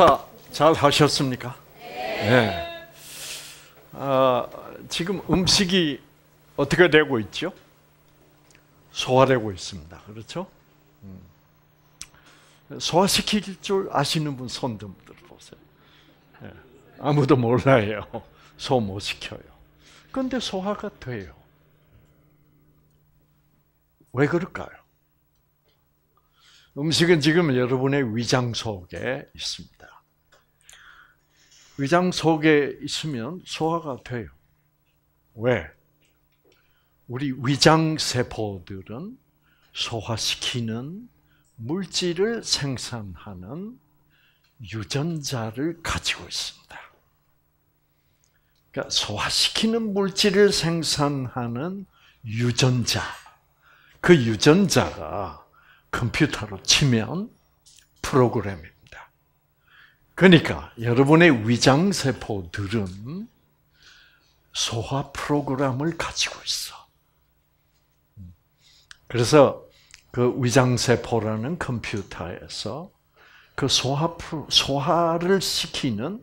식사 잘 하셨습니까? 네. 아, 지금 음식이 어떻게 되고 있죠? 소화되고 있습니다. 그렇죠? 음. 소화시킬 줄 아시는 분 손 좀 들어보세요. 네. 아무도 몰라요. 소 못 시켜요. 그런데 소화가 돼요. 왜 그럴까요? 음식은 지금 여러분의 위장 속에 있습니다. 위장 속에 있으면 소화가 돼요. 왜? 우리 위장 세포들은 소화시키는 물질을 생산하는 유전자를 가지고 있습니다. 그러니까 소화시키는 물질을 생산하는 유전자. 그 유전자가 컴퓨터로 치면 프로그램입니다. 그러니까 여러분의 위장 세포들은 소화 프로그램을 가지고 있어. 그래서 그 위장 세포라는 컴퓨터에서 그 소화 소화를 시키는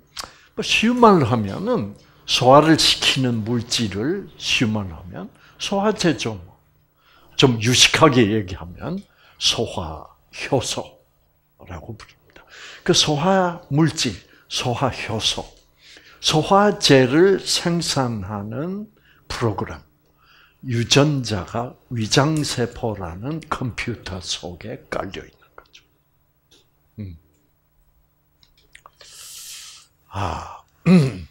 뭐 쉬운 말로 하면은 소화를 시키는 물질을 쉬운 말로 하면 소화제죠. 좀 유식하게 얘기하면 소화 효소라고 부릅니다. 그 소화 물질, 소화 효소, 소화제를 생산하는 프로그램, 유전자가 위장세포라는 컴퓨터 속에 깔려 있는 거죠. 음. 아, 음.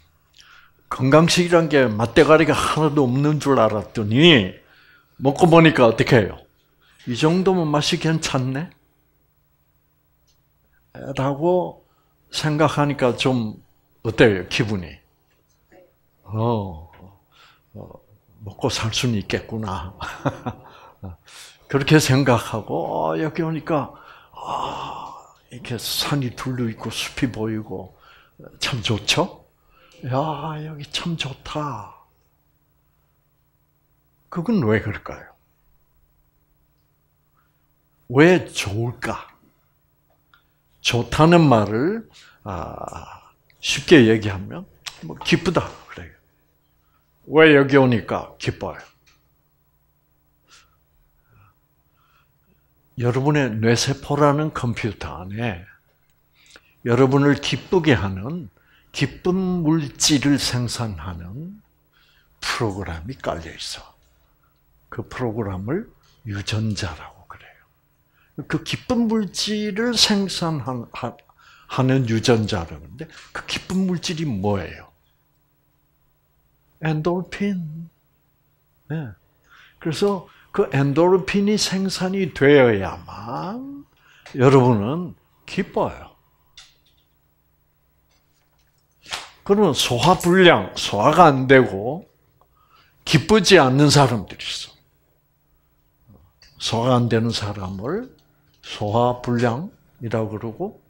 건강식이란 게 맛대가리가 하나도 없는 줄 알았더니 먹고 보니까 어떻게 해요? 이 정도면 맛이 괜찮네? 라고 생각하니까 좀 어때요, 기분이? 어, 어 먹고 살 수는 있겠구나. 그렇게 생각하고, 어, 여기 오니까, 아, 이렇게 산이 둘러 있고 숲이 보이고, 참 좋죠? 야, 여기 참 좋다. 그건 왜 그럴까요? 왜 좋을까? 좋다는 말을 아, 쉽게 얘기하면 뭐 기쁘다 그래요. 왜 여기 오니까 기뻐요? 여러분의 뇌세포라는 컴퓨터 안에 여러분을 기쁘게 하는 기쁜 물질을 생산하는 프로그램이 깔려 있어. 그 프로그램을 유전자라고 그 기쁜 물질을 생산하는 유전자라는데 그 기쁜 물질이 뭐예요? 엔돌핀. 네. 그래서 그 엔도르핀이 생산이 되어야만 여러분은 기뻐요. 그러면 소화 불량, 소화가 안 되고 기쁘지 않는 사람들이 있어. 소화가 안 되는 사람을 소화불량이라고 그러고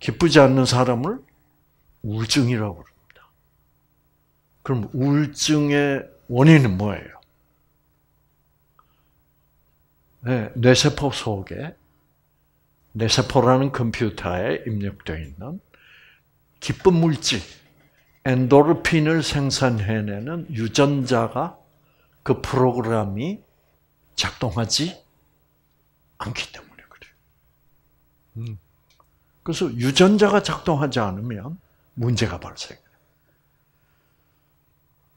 기쁘지 않는 사람을 우울증이라고 그럽니다. 그럼 우울증의 원인은 뭐예요? 네, 뇌세포 속에 뇌세포라는 컴퓨터에 입력되어 있는 기쁜 물질, 엔도르핀을 생산해내는 유전자가 그 프로그램이 작동하지 않기 때문에 그래요. 음. 그래서 유전자가 작동하지 않으면 문제가 발생해요.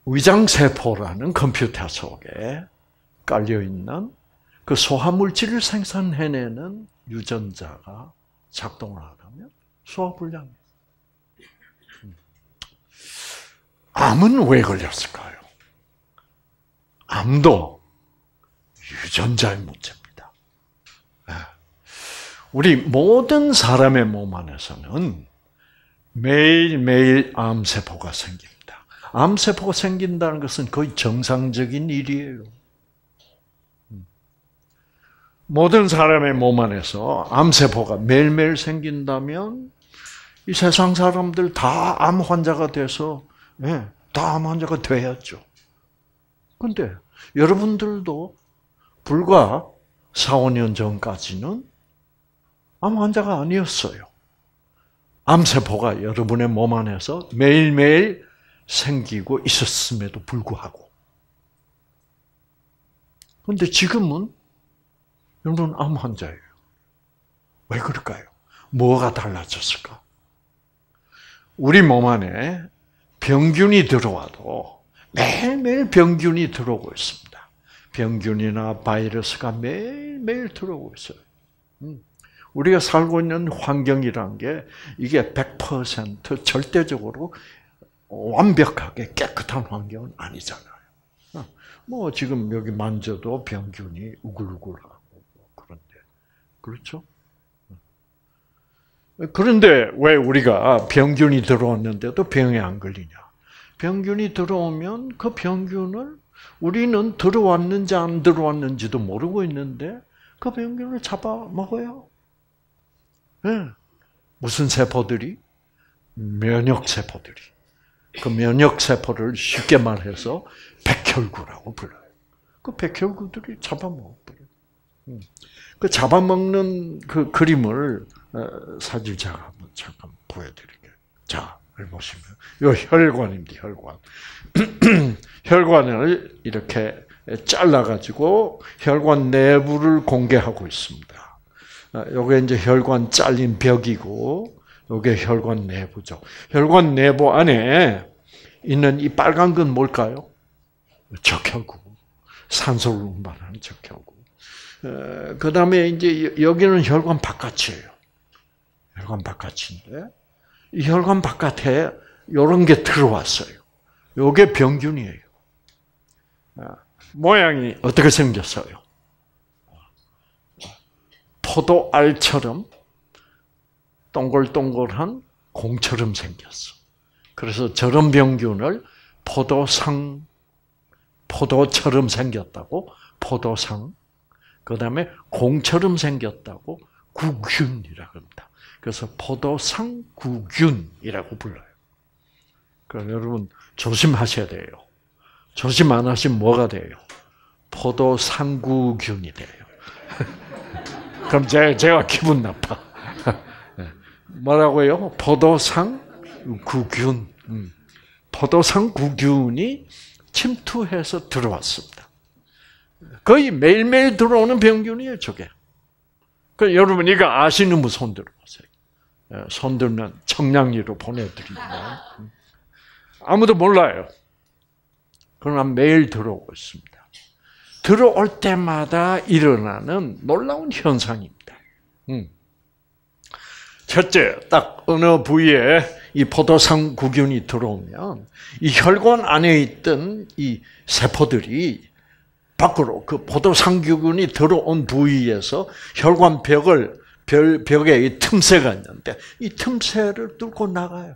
위장세포라는 컴퓨터 속에 깔려있는 그 소화물질을 생산해내는 유전자가 작동을 안 하면 소화불량이에요. 음. 암은 왜 걸렸을까요? 암도 유전자의 문제입니다. 우리 모든 사람의 몸 안에서는 매일매일 암세포가 생깁니다. 암세포가 생긴다는 것은 거의 정상적인 일이에요. 모든 사람의 몸 안에서 암세포가 매일매일 생긴다면 이 세상 사람들 다 암 환자가 돼서 예, 다암 환자가 돼야죠. 근데 여러분들도 불과 4, 5년 전까지는 암 환자가 아니었어요. 암세포가 여러분의 몸 안에서 매일매일 생기고 있었음에도 불구하고. 근데 지금은 여러분 암 환자예요. 왜 그럴까요? 뭐가 달라졌을까? 우리 몸 안에 병균이 들어와도 매일매일 병균이 들어오고 있습니다. 병균이나 바이러스가 매일매일 들어오고 있어요. 음. 우리가 살고 있는 환경이란 게 이게 100% 절대적으로 완벽하게 깨끗한 환경은 아니잖아요. 어. 뭐 지금 여기 만져도 병균이 우글우글하고 그런데 그렇죠? 그런데 왜 우리가 병균이 들어왔는데도 병에 안 걸리냐? 병균이 들어오면 그 병균을 우리는 들어왔는지 안 들어왔는지도 모르고 있는데 그 병균을 잡아 먹어요. 네. 무슨 세포들이? 면역 세포들이. 그 면역 세포를 쉽게 말해서 백혈구라고 불러요. 그 백혈구들이 잡아먹어버려요. 음. 그 잡아먹는 그 그림을 어, 사진자가 한번 잠깐 보여드릴게요. 자, 보시면 요 혈관입니다. 혈관. 혈관을 이렇게 잘라가지고 혈관 내부를 공개하고 있습니다. 아, 요게 이제 혈관 잘린 벽이고, 요게 혈관 내부죠. 혈관 내부 안에 있는 이 빨간 건 뭘까요? 적혈구. 산소를 운반하는 적혈구. 그 다음에 이제 여기는 혈관 바깥이에요. 혈관 바깥인데, 이 혈관 바깥에 이런 게 들어왔어요. 요게 병균이에요. 아, 모양이 어떻게 생겼어요? 포도알처럼 동글동글한 공처럼 생겼어. 그래서 저런 병균을 포도상, 포도처럼 생겼다고 포도상, 그 다음에 공처럼 생겼다고 구균이라고 합니다. 그래서 포도상 구균이라고 불러요. 그럼 여러분 조심하셔야 돼요. 조심 안 하시면 뭐가 돼요? 포도상구균이 돼요. 그럼 제가, 제가 기분 나빠. 뭐라고요? 포도상 구균. 음. 포도상 구균이 침투해서 들어왔습니다. 거의 매일매일 들어오는 병균이에요, 저게. 그 여러분 이거 아시는 분 손들어 보세요. 예, 손들면 청량리로 보내드립니다. 음. 아무도 몰라요. 그러나 매일 들어오고 있습니다. 들어올 때마다 일어나는 놀라운 현상입니다. 음. 첫째, 딱 어느 부위에 이 포도상 구균이 들어오면 이 혈관 안에 있던 이 세포들이 밖으로 그 포도상균이 들어온 부위에서 혈관 벽을 벽에 틈새가 있는데 이 틈새를 뚫고 나가요.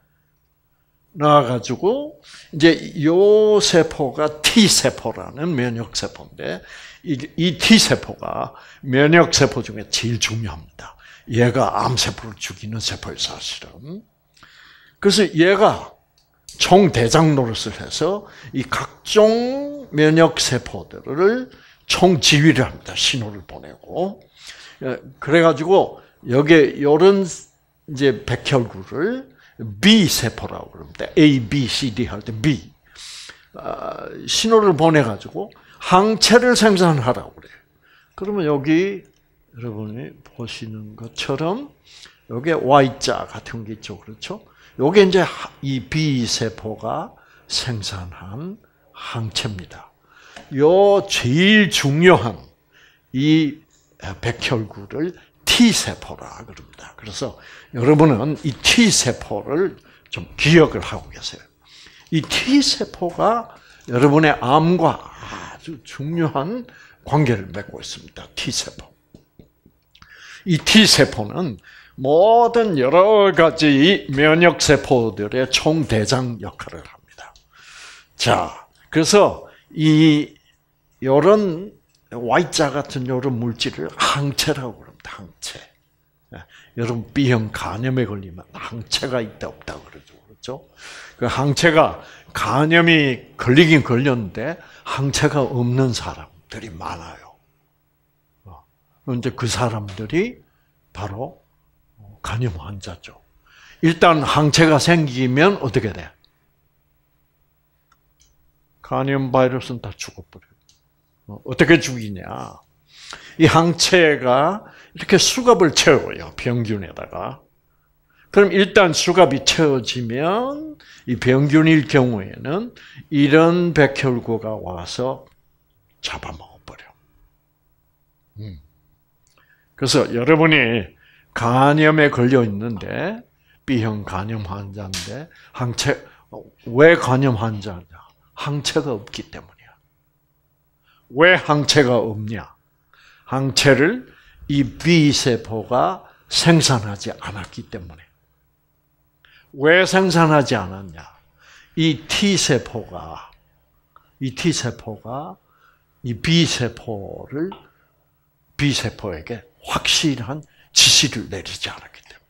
나와가지고 이제 요 세포가 T 세포라는 면역 세포인데 이, T 세포가 면역 세포 중에 제일 중요합니다. 얘가 암 세포를 죽이는 세포예요, 사실은. 그래서 얘가 총 대장 노릇을 해서 이 각종 면역 세포들을 총 지휘를 합니다. 신호를 보내고 예, 그래가지고 여기에 이런 이제 백혈구를 B 세포라고 그럽니다. A, B, C, D 할 때 B 아, 신호를 보내 가지고 항체를 생산하라고 그래요. 그러면 여기 여러분이 보시는 것처럼 여기 Y자 같은 게 있죠, 그렇죠? 요게 이제 이 B 세포가 생산한 항체입니다. 요 제일 중요한 이 백혈구를 T세포라 그럽니다. 그래서 여러분은 이 T세포를 좀 기억을 하고 계세요. 이 T세포가 여러분의 암과 아주 중요한 관계를 맺고 있습니다. T세포. 이 T세포는 모든 여러 가지 면역세포들의 총대장 역할을 합니다. 자, 그래서 이, 요런 Y자 같은 요런 물질을 항체라고 그럽니다. 항체. 예, 여러분 B형 간염에 걸리면 항체가 있다 없다 그러죠. 그렇죠? 그 항체가 간염이 걸리긴 걸렸는데 항체가 없는 사람들이 많아요. 어, 이제 그 사람들이 바로 간염 환자죠. 일단 항체가 생기면 어떻게 돼? 간염 바이러스는 다 죽어버려요. 어, 어떻게 죽이냐? 이 항체가 이렇게 수갑을 채워요. 병균에다가. 그럼 일단 수갑이 채워지면 이 병균일 경우에는 이런 백혈구가 와서 잡아먹어버려. 음. 그래서 여러분이 간염에 걸려 있는데 B형 간염 환자인데 항체 왜 간염 환자냐? 항체가 없기 때문이야. 왜 항체가 없냐? 항체를 이 B 세포가 생산하지 않았기 때문에. 왜 생산하지 않았냐? 이 T 세포가 이 T 세포가 이 B 세포를 B 세포에게 확실한 지시를 내리지 않았기 때문에.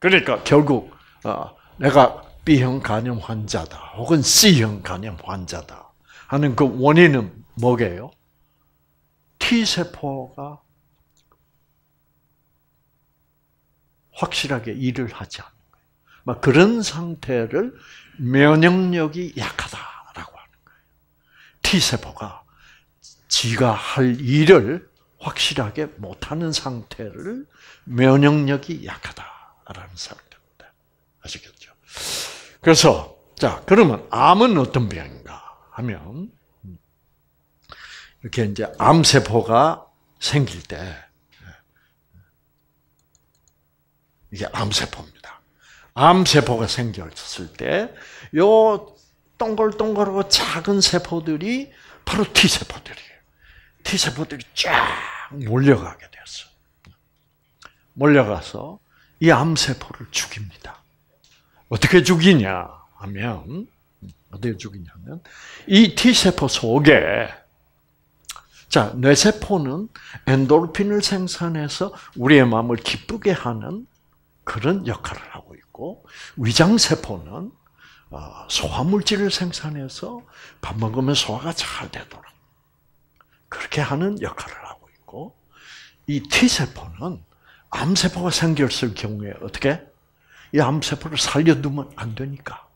그러니까 결국 어, 내가 B형 간염 환자다, 혹은 C형 간염 환자다 하는 그 원인은 뭐게요? T 세포가 확실하게 일을 하지 않는 거예요. 막 그런 상태를 면역력이 약하다라고 하는 거예요. T 세포가 지가 할 일을 확실하게 못하는 상태를 면역력이 약하다라는 상태입니다. 아시겠죠? 그래서 자 그러면 암은 어떤 병인가 하면 이렇게 이제 암 세포가 생길 때 이게 암 세포입니다. 암 세포가 생겼을 때 요 동글동글하고 작은 세포들이 바로 T 세포들이에요. T 세포들이 쫙 몰려가게 됐어. 몰려가서 이 암 세포를 죽입니다. 어떻게 죽이냐 하면 어떻게 죽이냐면 이 T 세포 속에 자 뇌세포는 엔도르핀을 생산해서 우리의 마음을 기쁘게 하는 그런 역할을 하고 있고 위장 세포는 어, 소화 물질을 생산해서 밥 먹으면 소화가 잘 되도록 그렇게 하는 역할을 하고 있고 이 T 세포는 암 세포가 생겼을 경우에 어떻게? 이 암 세포를 살려두면 안 되니까.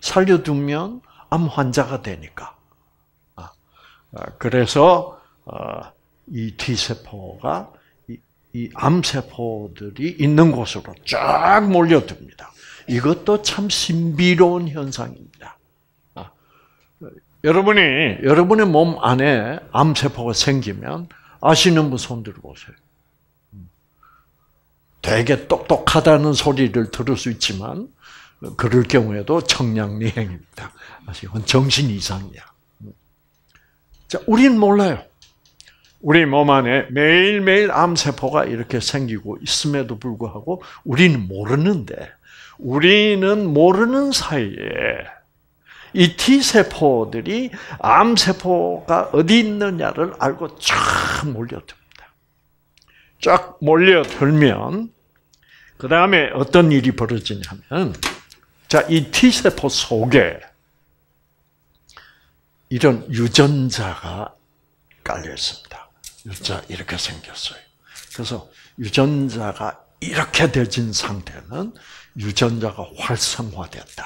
살려두면 암 환자가 되니까. 아, 아, 그래서 어, 이 T 세포가 이 암세포들이 있는 곳으로 쫙 몰려듭니다. 이것도 참 신비로운 현상입니다. 아, 여러분이 여러분의 몸 안에 암세포가 생기면 아시는 분 손 들어 보세요. 되게 똑똑하다는 소리를 들을 수 있지만 그럴 경우에도 청량리행입니다. 이건 정신 이상이야. 자, 우리는 몰라요. 우리 몸 안에 매일매일 암세포가 이렇게 생기고 있음에도 불구하고 우리는 모르는데, 우리는 모르는 사이에 이 T세포들이 암세포가 어디 있느냐를 알고 쫙 몰려듭니다. 쫙 몰려들면, 그 다음에 어떤 일이 벌어지냐면, 자, 이 T세포 속에 이런 유전자가 깔려 있습니다. 유자 이렇게 생겼어요. 그래서 유전자가 이렇게 되진 상태는 유전자가 활성화됐다.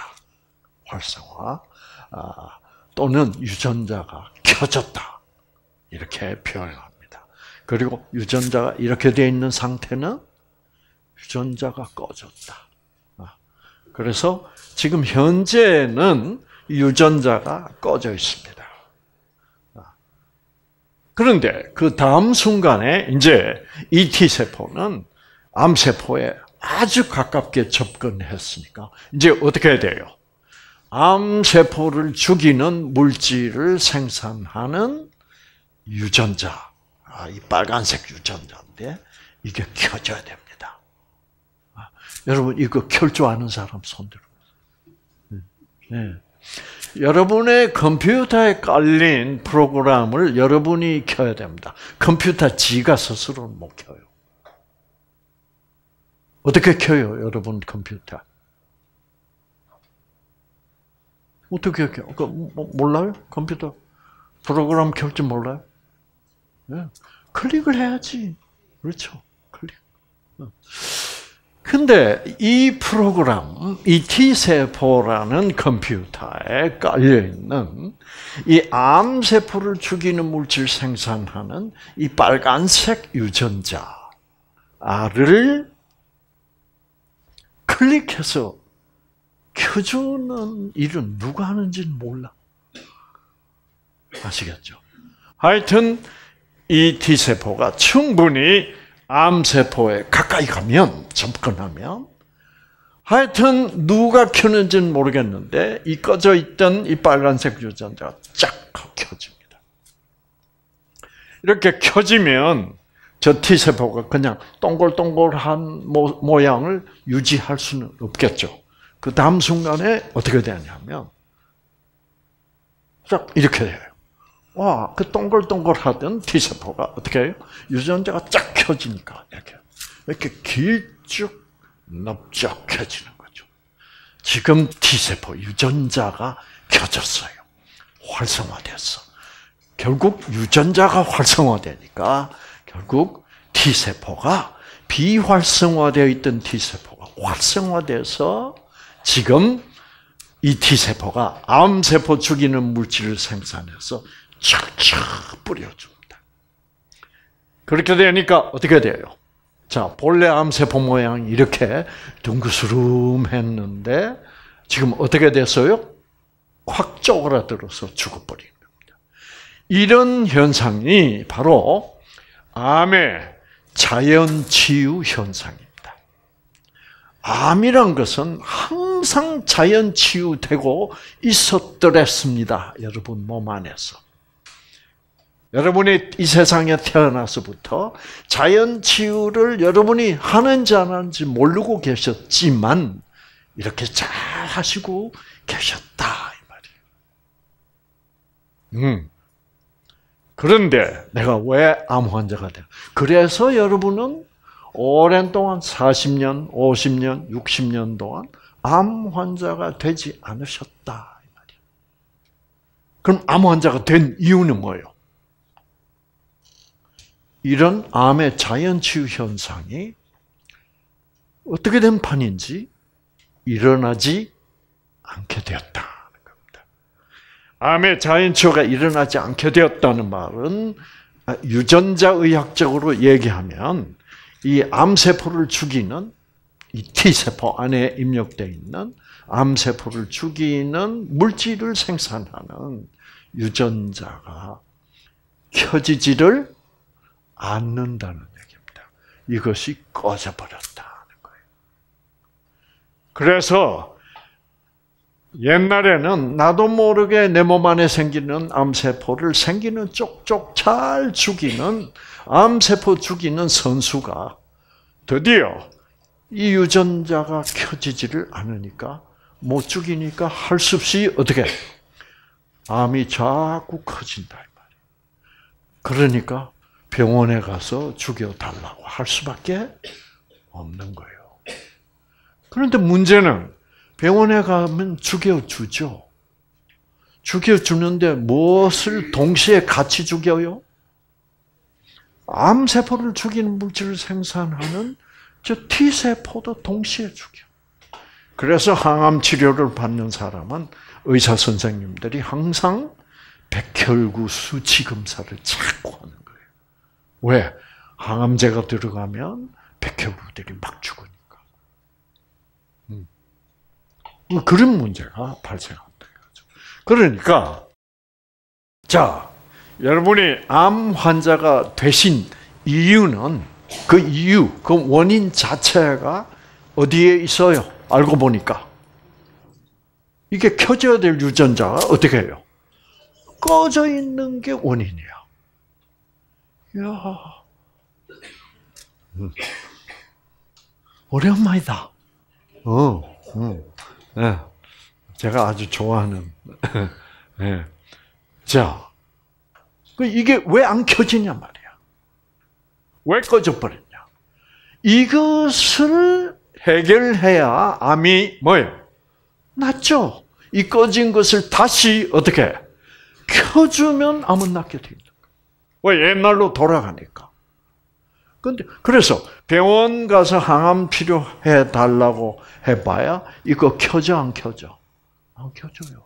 활성화 아, 또는 유전자가 켜졌다. 이렇게 표현합니다. 그리고 유전자가 이렇게 되어 있는 상태는 유전자가 꺼졌다. 아, 그래서 지금 현재는 유전자가 꺼져 있습니다. 그런데 그 다음 순간에 이제 이 T세포는 암세포에 아주 가깝게 접근했으니까 이제 어떻게 해야 돼요? 암세포를 죽이는 물질을 생산하는 유전자, 아, 이 빨간색 유전자인데 이게 켜져야 됩니다. 아, 여러분 이거 아는 사람 손 들어. 네. 여러분의 컴퓨터에 깔린 프로그램을 여러분이 켜야 됩니다. 컴퓨터 지가 스스로는 못 켜요. 어떻게 켜요, 여러분 컴퓨터? 어떻게 켜요? 그, 뭐, 몰라요? 컴퓨터 프로그램 켤 줄 몰라요? 네. 클릭을 해야지. 그렇죠. 클릭. 어. 근데 이 프로그램, 이 T세포라는 컴퓨터에 깔려있는 이 암세포를 죽이는 물질 생산하는 이 빨간색 유전자를 클릭해서 켜주는 일은 누가 하는지는 몰라. 아시겠죠? 하여튼 이 T세포가 충분히 암세포에 가까이 가면, 접근하면, 하여튼 누가 켜는지는 모르겠는데, 이 꺼져 있던 이 빨간색 유전자가 쫙 켜집니다. 이렇게 켜지면, 저 T세포가 그냥 동글동글한 모 양을 유지할 수는 없겠죠. 그 다음 순간에 어떻게 되냐면, 쫙 이렇게 돼요. 와, 그 동글동글하던 T세포가 어떻게 해요? 유전자가 쫙 켜지니까, 이렇게. 이렇게 길쭉 넓적해지는 거죠. 지금 T세포 유전자가 켜졌어요. 활성화됐어. 결국 유전자가 활성화되니까 결국 T세포가 비활성화되어 있던 T세포가 활성화돼서 지금 이 T세포가 암세포 죽이는 물질을 생산해서 촥촥 뿌려줍니다. 그렇게 되니까 어떻게 돼요? 자, 본래 암세포 모양이 이렇게 둥그스름했는데 지금 어떻게 됐어요? 확 쪼그라들어서 죽어버린 겁니다. 이런 현상이 바로 암의 자연치유 현상입니다. 암이란 것은 항상 자연치유되고 있었더랬습니다. 여러분 몸 안에서. 여러분이 이 세상에 태어나서부터 자연 치유를 여러분이 하는지 안 하는지 모르고 계셨지만 이렇게 잘 하시고 계셨다 이 말이에요. 음. 그런데 내가 왜 암 환자가 돼? 그래서 여러분은 오랜 동안 40년, 50년, 60년 동안 암 환자가 되지 않으셨다 이 말이에요. 그럼 암 환자가 된 이유는 뭐예요? 이런 암의 자연치유 현상이 어떻게 된 판인지 일어나지 않게 되었다. 암의 자연치유가 일어나지 않게 되었다는 말은 유전자 의학적으로 얘기하면 이 암세포를 죽이는 이 T세포 안에 입력되어 있는 암세포를 죽이는 물질을 생산하는 유전자가 켜지지를 않는다는 얘기입니다. 이것이 꺼져버렸다는 거예요. 그래서 옛날에는 나도 모르게 내 몸 안에 생기는 암세포를 생기는 쪽쪽 잘 죽이는 암세포 죽이는 선수가 드디어 이 유전자가 켜지지를 않으니까 못 죽이니까 할 수 없이 어떻게 암이 자꾸 커진다 이 말이에요. 그러니까 병원에 가서 죽여달라고 할 수밖에 없는 거예요. 그런데 문제는 병원에 가면 죽여주죠. 죽여주는데 무엇을 동시에 같이 죽여요? 암세포를 죽이는 물질을 생산하는 저 T세포도 동시에 죽여. 그래서 항암 치료를 받는 사람은 의사 선생님들이 항상 백혈구 수치 검사를 자꾸 하는 거예요. 왜? 항암제가 들어가면 백혈구들이 막 죽으니까. 음. 뭐 그런 문제가 발생한다. 그러니까, 자, 여러분이 암 환자가 되신 이유는 그 이유, 그 원인 자체가 어디에 있어요? 알고 보니까. 이게 켜져야 될 유전자가 어떻게 해요? 꺼져 있는 게 원인이야. 음. 오랜만이다. 어, 음. 네. 제가 아주 좋아하는. 네. 자, 그 이게 왜 안 켜지냐 말이야. 왜 꺼져버렸냐. 이것을 해결해야 암이 뭐예요? 낫죠. 이 꺼진 것을 다시 어떻게 켜주면 암은 낫게 됩니다. 왜 옛날로 돌아가니까. 근데 그래서 병원 가서 항암 치료해 달라고 해봐야 이거 켜져 안 켜져? 안 켜져요.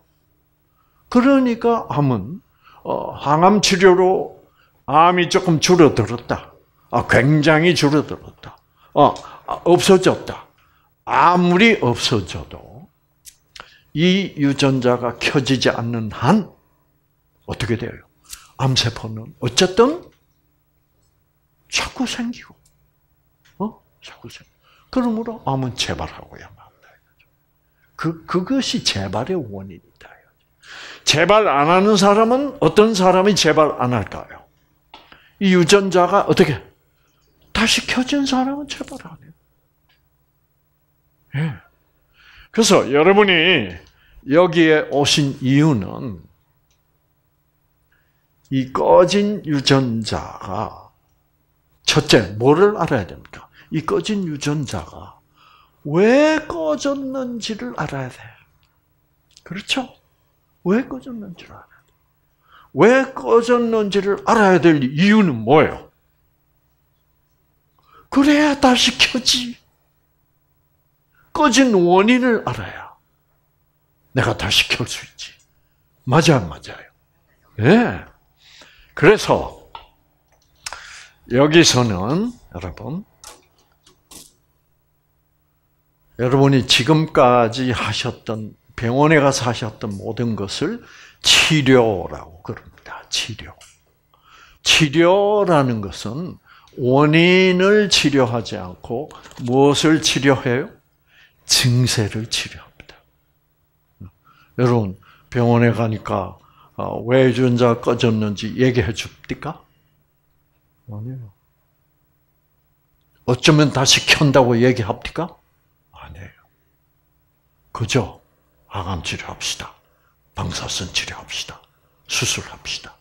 그러니까 암은 어, 항암 치료로 암이 조금 줄어들었다. 아, 굉장히 줄어들었다. 어, 없어졌다. 아무리 없어져도 이 유전자가 켜지지 않는 한 어떻게 돼요? 암세포는 어쨌든 자꾸 생기고, 어? 자꾸 생. 그러므로 암은 재발하고야만 한다. 그 그것이 재발의 원인이다. 재발 안 하는 사람은 어떤 사람이 재발 안 할까요? 이 유전자가 어떻게 다시 켜진 사람은 재발 안 해요. 예. 그래서 여러분이 여기에 오신 이유는 이 꺼진 유전자가 첫째 뭐를 알아야 됩니까? 이 꺼진 유전자가 왜 꺼졌는지를 알아야 돼. 그렇죠? 왜 꺼졌는지를 알아야 돼. 왜 꺼졌는지를 알아야 될 이유는 뭐예요? 그래야 다시 켜지. 꺼진 원인을 알아야 내가 다시 켤 수 있지. 맞아, 맞아요. 예. 네. 그래서 여기서는 여러분 여러분이 지금까지 하셨던 병원에 가서 하셨던 모든 것을 치료라고 그럽니다. 치료. 치료라는 것은 원인을 치료하지 않고 무엇을 치료해요? 증세를 치료합니다. 여러분 병원에 가니까 어, 왜 유전자 꺼졌는지 얘기해 줍니까? 아니에요. 어쩌면 다시 켠다고 얘기합니까? 아니에요. 그죠? 항암 치료합시다. 방사선 치료합시다. 수술합시다.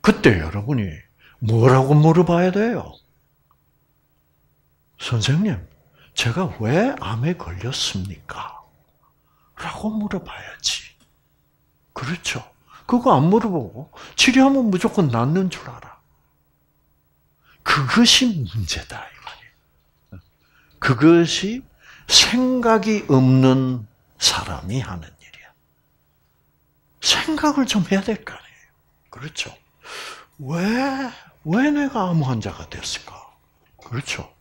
그때 여러분이 뭐라고 물어봐야 돼요? 선생님, 제가 왜 암에 걸렸습니까? 라고 물어봐야지. 그렇죠. 그거 안 물어보고 치료하면 무조건 낫는 줄 알아. 그것이 문제다 이 말이에요. 그것이 생각이 없는 사람이 하는 일이야. 생각을 좀 해야 될 거 아니에요. 그렇죠. 왜, 왜 내가 암 환자가 됐을까? 그렇죠.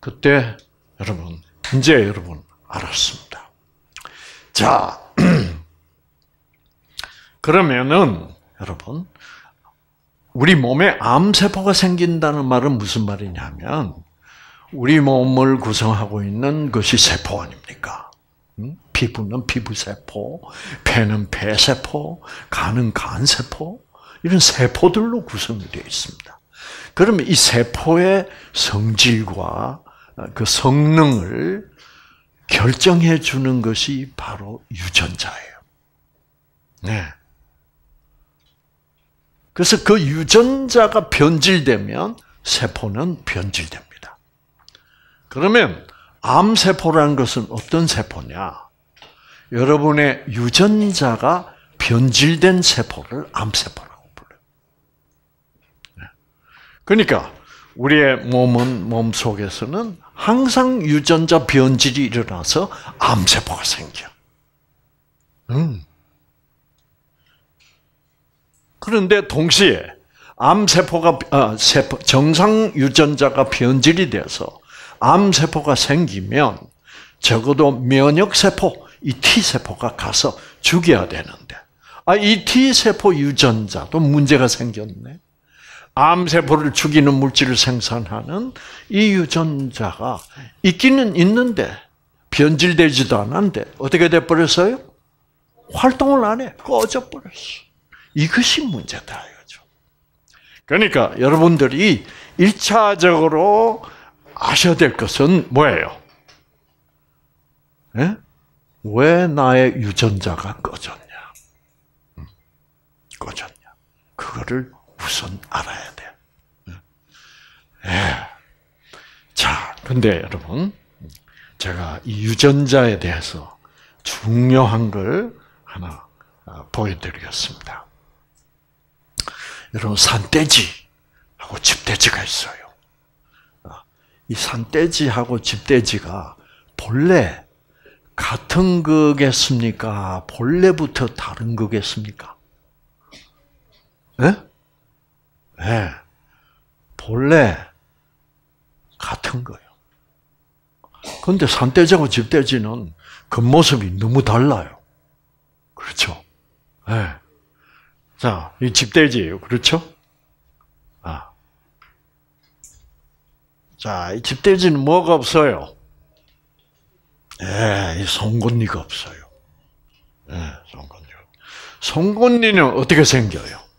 그때 여러분, 이제 여러분 알았습니다. 자, 그러면은 여러분 우리 몸에 암세포가 생긴다는 말은 무슨 말이냐면 우리 몸을 구성하고 있는 것이 세포 아닙니까? 피부는 피부세포, 폐는 폐세포, 간은 간세포, 이런 세포들로 구성이 되어 있습니다. 그러면 이 세포의 성질과 그 성능을 결정해 주는 것이 바로 유전자예요. 네. 그래서 그 유전자가 변질되면 세포는 변질됩니다. 그러면 암세포라는 것은 어떤 세포냐? 여러분의 유전자가 변질된 세포를 암세포라고 불러요. 네. 그러니까 우리의 몸은 몸 속에서는 항상 유전자 변질이 일어나서 암세포가 생겨. 음. 그런데 동시에 암세포가 아, 세포, 정상 유전자가 변질이 돼서 암세포가 생기면 적어도 면역세포, 이 T세포가 가서 죽여야 되는데, 아, 이 T세포 유전자도 문제가 생겼네. 암세포를 죽이는 물질을 생산하는 이 유전자가 있기는 있는데 변질되지도 않았는데 어떻게 돼버렸어요? 활동을 안 해. 꺼져버렸어. 이것이 문제다. 이거죠. 그러니까 여러분들이 1차적으로 아셔야 될 것은 뭐예요? 네? 왜 나의 유전자가 꺼졌냐? 음, 꺼졌냐? 그거를 우선 알아야 돼. 예. 자, 근데 여러분, 제가 이 유전자에 대해서 중요한 걸 하나 어, 보여드리겠습니다. 여러분, 산돼지 산돼지하고 집돼지가 있어요. 아, 이 산돼지하고 집돼지가 본래 같은 거겠습니까? 본래부터 다른 거겠습니까? 예? 네? 본래 같은 거예요. 그런데 산돼지하고 집돼지는 겉모습이 너무 달라요. 그렇죠? 네. 자, 이 집돼지예요. 그렇죠? 아. 자, 이 집돼지는 뭐가 없어요? 예, 이 송곳니가 없어요. 예, 송곳니. 송곳니는 어떻게 생겨요?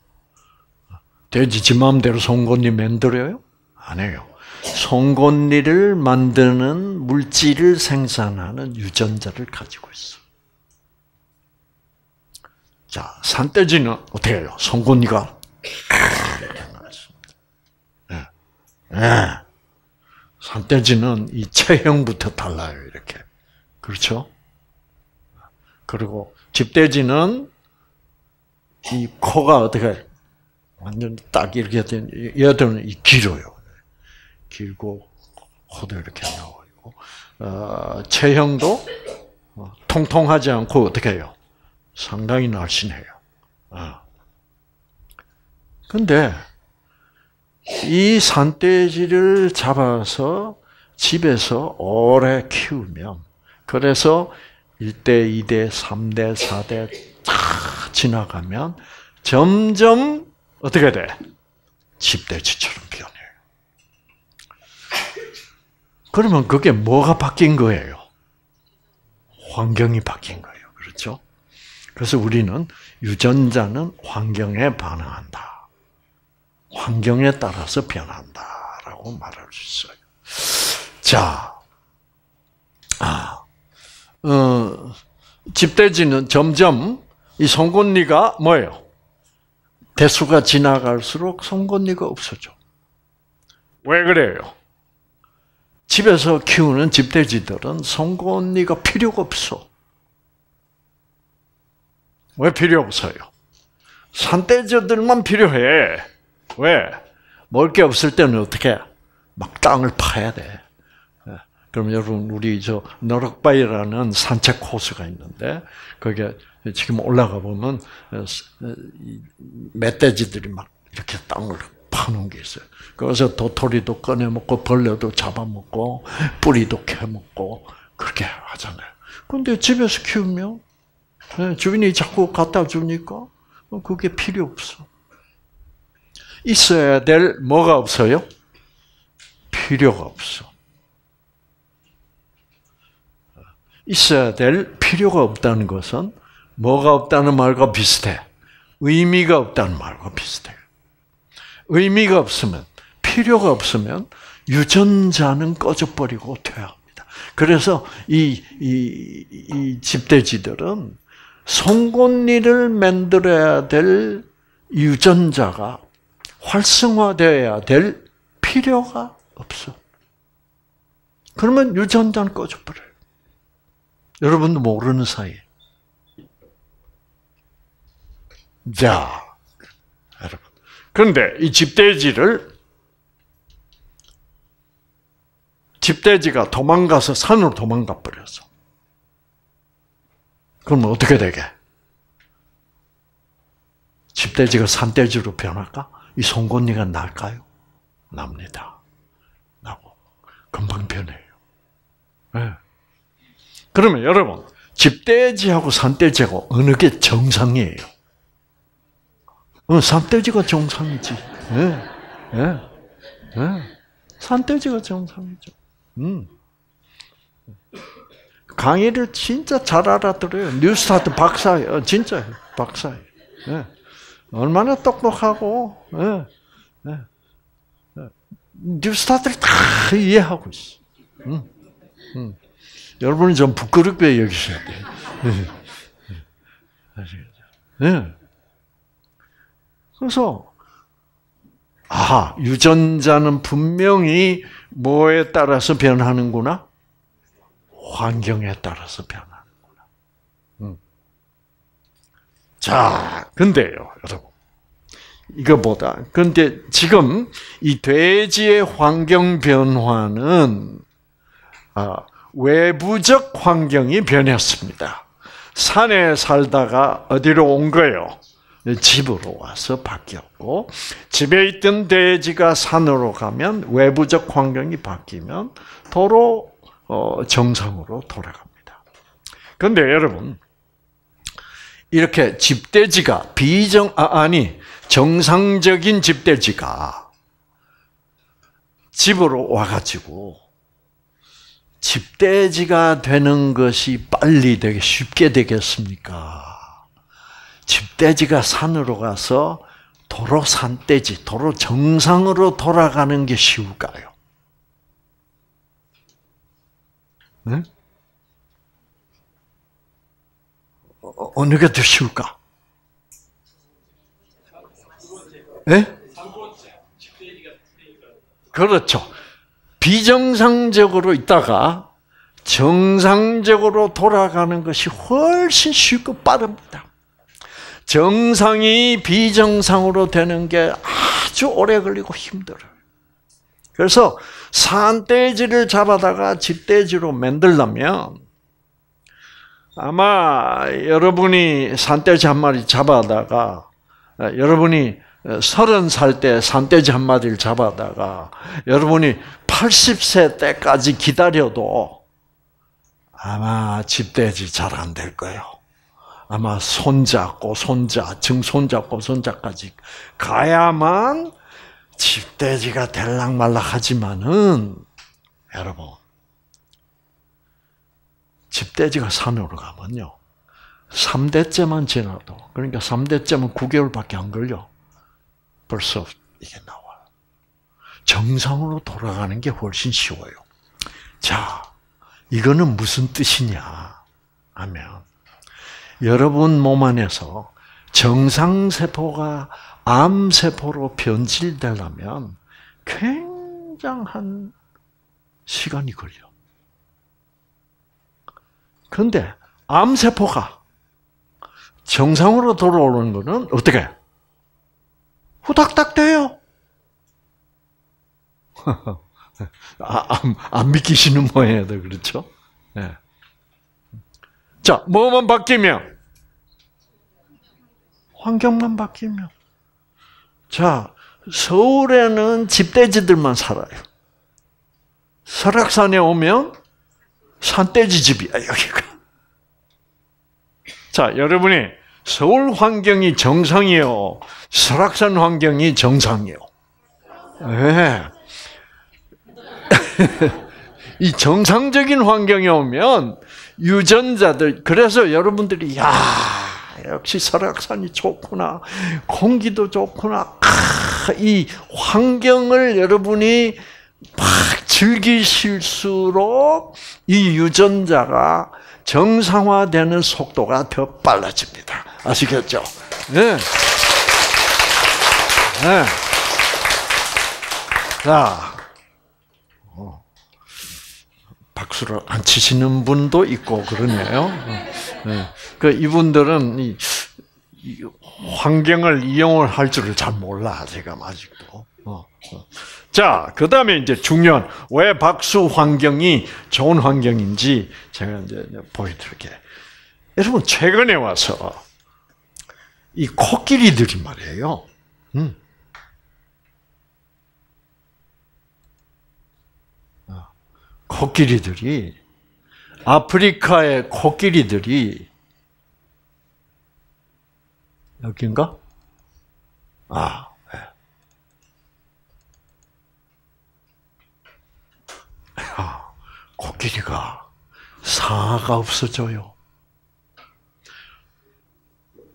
돼지 지 마음대로 송곳니 만들어요? 안 해요. 송곳니를 만드는 물질을 생산하는 유전자를 가지고 있어. 자, 산돼지는 어떻게 해요? 송곳니가 네. 네. 산돼지는 이 체형부터 달라요, 이렇게. 그렇죠? 그리고 집돼지는 이 코가 어떻게 완전 딱 이렇게 된이 길어요. 길고 코도 이렇게 나와 있고 어, 체형도 어, 통통하지 않고 어떻게 해요? 상당히 날씬해요. 어. 근데 이 산돼지를 잡아서 집에서 오래 키우면 그래서 1대, 2대, 3대, 4대 다 지나가면 점점 어떻게 돼? 집돼지처럼 변해요. 그러면 그게 뭐가 바뀐 거예요? 환경이 바뀐 거예요. 그렇죠? 그래서 우리는 유전자는 환경에 반응한다. 환경에 따라서 변한다 라고 말할 수 있어요. 자, 아, 어, 집돼지는 점점 이 송곳니가 뭐예요? 대수가 지나갈수록 송곳니가 없어져. 왜 그래요? 집에서 키우는 집돼지들은 송곳니가 필요가 없어. 왜 필요 없어요? 산돼지들만 필요해. 왜? 먹을 게 없을 때는 어떻게? 막 땅을 파야 돼. 예. 그럼 여러분 우리 저 너럭바위라는 산책 코스가 있는데 거기에 지금 올라가 보면 어, 어, 멧돼지들이 막 이렇게 땅을 파는 게 있어요. 그래서 도토리도 꺼내 먹고 벌레도 잡아 먹고 뿌리도 캐 먹고 그렇게 하잖아요. 근데 집에서 키우면 예, 주인이 자꾸 갖다 주니까 그게 필요 없어. 있어야 될 뭐가 없어요? 필요가 없어. 있어야 될 필요가 없다는 것은 뭐가 없다는 말과 비슷해. 의미가 없다는 말과 비슷해. 의미가 없으면, 필요가 없으면 유전자는 꺼져버리고 퇴합니다. 그래서 이, 이, 이 집돼지들은 송곳니를 만들어야 될 유전자가 활성화되어야 될 필요가 없어. 그러면 유전자는 꺼져버려요. 여러분도 모르는 사이에. 자, 여러분. 그런데 이 집돼지를 집돼지가 도망가서 산으로 도망가 버렸어. 그럼 어떻게 되게? 집돼지가 산돼지로 변할까? 이 송곳니가 날까요? 납니다. 나고 금방 변해요. 네. 그러면 여러분 집돼지하고 산돼지하고 어느 게 정상이에요? 어, 산돼지가 정상이지. 예, 예, 예. 산돼지가 정상이죠. 음. 강의를 진짜 잘 알아들어요. 뉴스타트 박사예요. 진짜 박사예요. 예. 얼마나 똑똑하고, 예. 예. 예. 뉴스타트를 다 이해하고 있어. 음. 음. 여러분이 좀 부끄럽게 여기셔야 돼요. 아시겠죠? 예. 그래서 아 유전자는 분명히 뭐에 따라서 변하는구나? 환경에 따라서 변하는구나. 음. 자, 근데요, 여러분. 이거보다. 그런데 지금 이 돼지의 환경 변화는 아, 외부적 환경이 변했습니다. 산에 살다가 어디로 온 거예요? 집으로 와서 바뀌었고 집에 있던 돼지가 산으로 가면 외부적 환경이 바뀌면 도로 어, 정상으로 돌아갑니다. 그런데 여러분 이렇게 집돼지가 비정 아, 아니 정상적인 집돼지가 집으로 와가지고 집돼지가 되는 것이 빨리 되게 쉽게 되겠습니까? 집돼지가 산으로 가서 도로 산돼지, 도로 정상으로 돌아가는 게 쉬울까요? 네? 어느 게 더 쉬울까? 네? 그렇죠. 비정상적으로 있다가 정상적으로 돌아가는 것이 훨씬 쉽고 빠릅니다. 정상이 비정상으로 되는 게 아주 오래 걸리고 힘들어요. 그래서 산돼지를 잡아다가 집돼지로 만들려면 아마 여러분이 산돼지 한 마리 잡아다가 여러분이 서른 살 때 산돼지 한 마리를 잡아다가 여러분이 80세 때까지 기다려도 아마 집돼지 잘 안 될 거예요. 아마 손잡고 손자, 증손잡고 손자까지 가야만 집돼지가 될락말락 하지만은 여러분 집돼지가 산으로 가면요. 3대째만 지나도 그러니까 3대째면 9개월밖에 안 걸려. 벌써 이게 나와요. 정상으로 돌아가는 게 훨씬 쉬워요. 자, 이거는 무슨 뜻이냐 하면 여러분 몸 안에서 정상세포가 암세포로 변질되려면 굉장한 시간이 걸려. 그런데 암세포가 정상으로 돌아오는 것은 어떻게? 후닥닥 돼요. 아, 안, 안, 믿기시는 모양이다, 그렇죠? 네. 자, 뭐만 바뀌면? 환경만 바뀌면. 자, 서울에는 집돼지들만 살아요. 설악산에 오면 산돼지 집이야, 여기가. 자, 여러분이 서울 환경이 정상이요. 설악산 환경이 정상이요. 네. 이 정상적인 환경에 오면 유전자들 그래서 여러분들이 야 역시 설악산이 좋구나 공기도 좋구나 이 환경을 여러분이 막 즐기실수록 이 유전자가 정상화되는 속도가 더 빨라집니다. 아시겠죠? 네. 네. 자, 어. 박수를 안 치시는 분도 있고 그러네요. 네. 그 이분들은 이, 이 환경을 이용을 할 줄을 잘 몰라 제가 아직도. 어. 어. 자, 그 다음에 이제 중요한, 왜 박수 환경이 좋은 환경인지 제가 이제 보여드릴게요. 여러분, 최근에 와서 이 코끼리들이 말이에요. 음. 아, 코끼리들이, 아프리카의 코끼리들이, 여긴가? 아, 코끼리가 상아가 없어져요.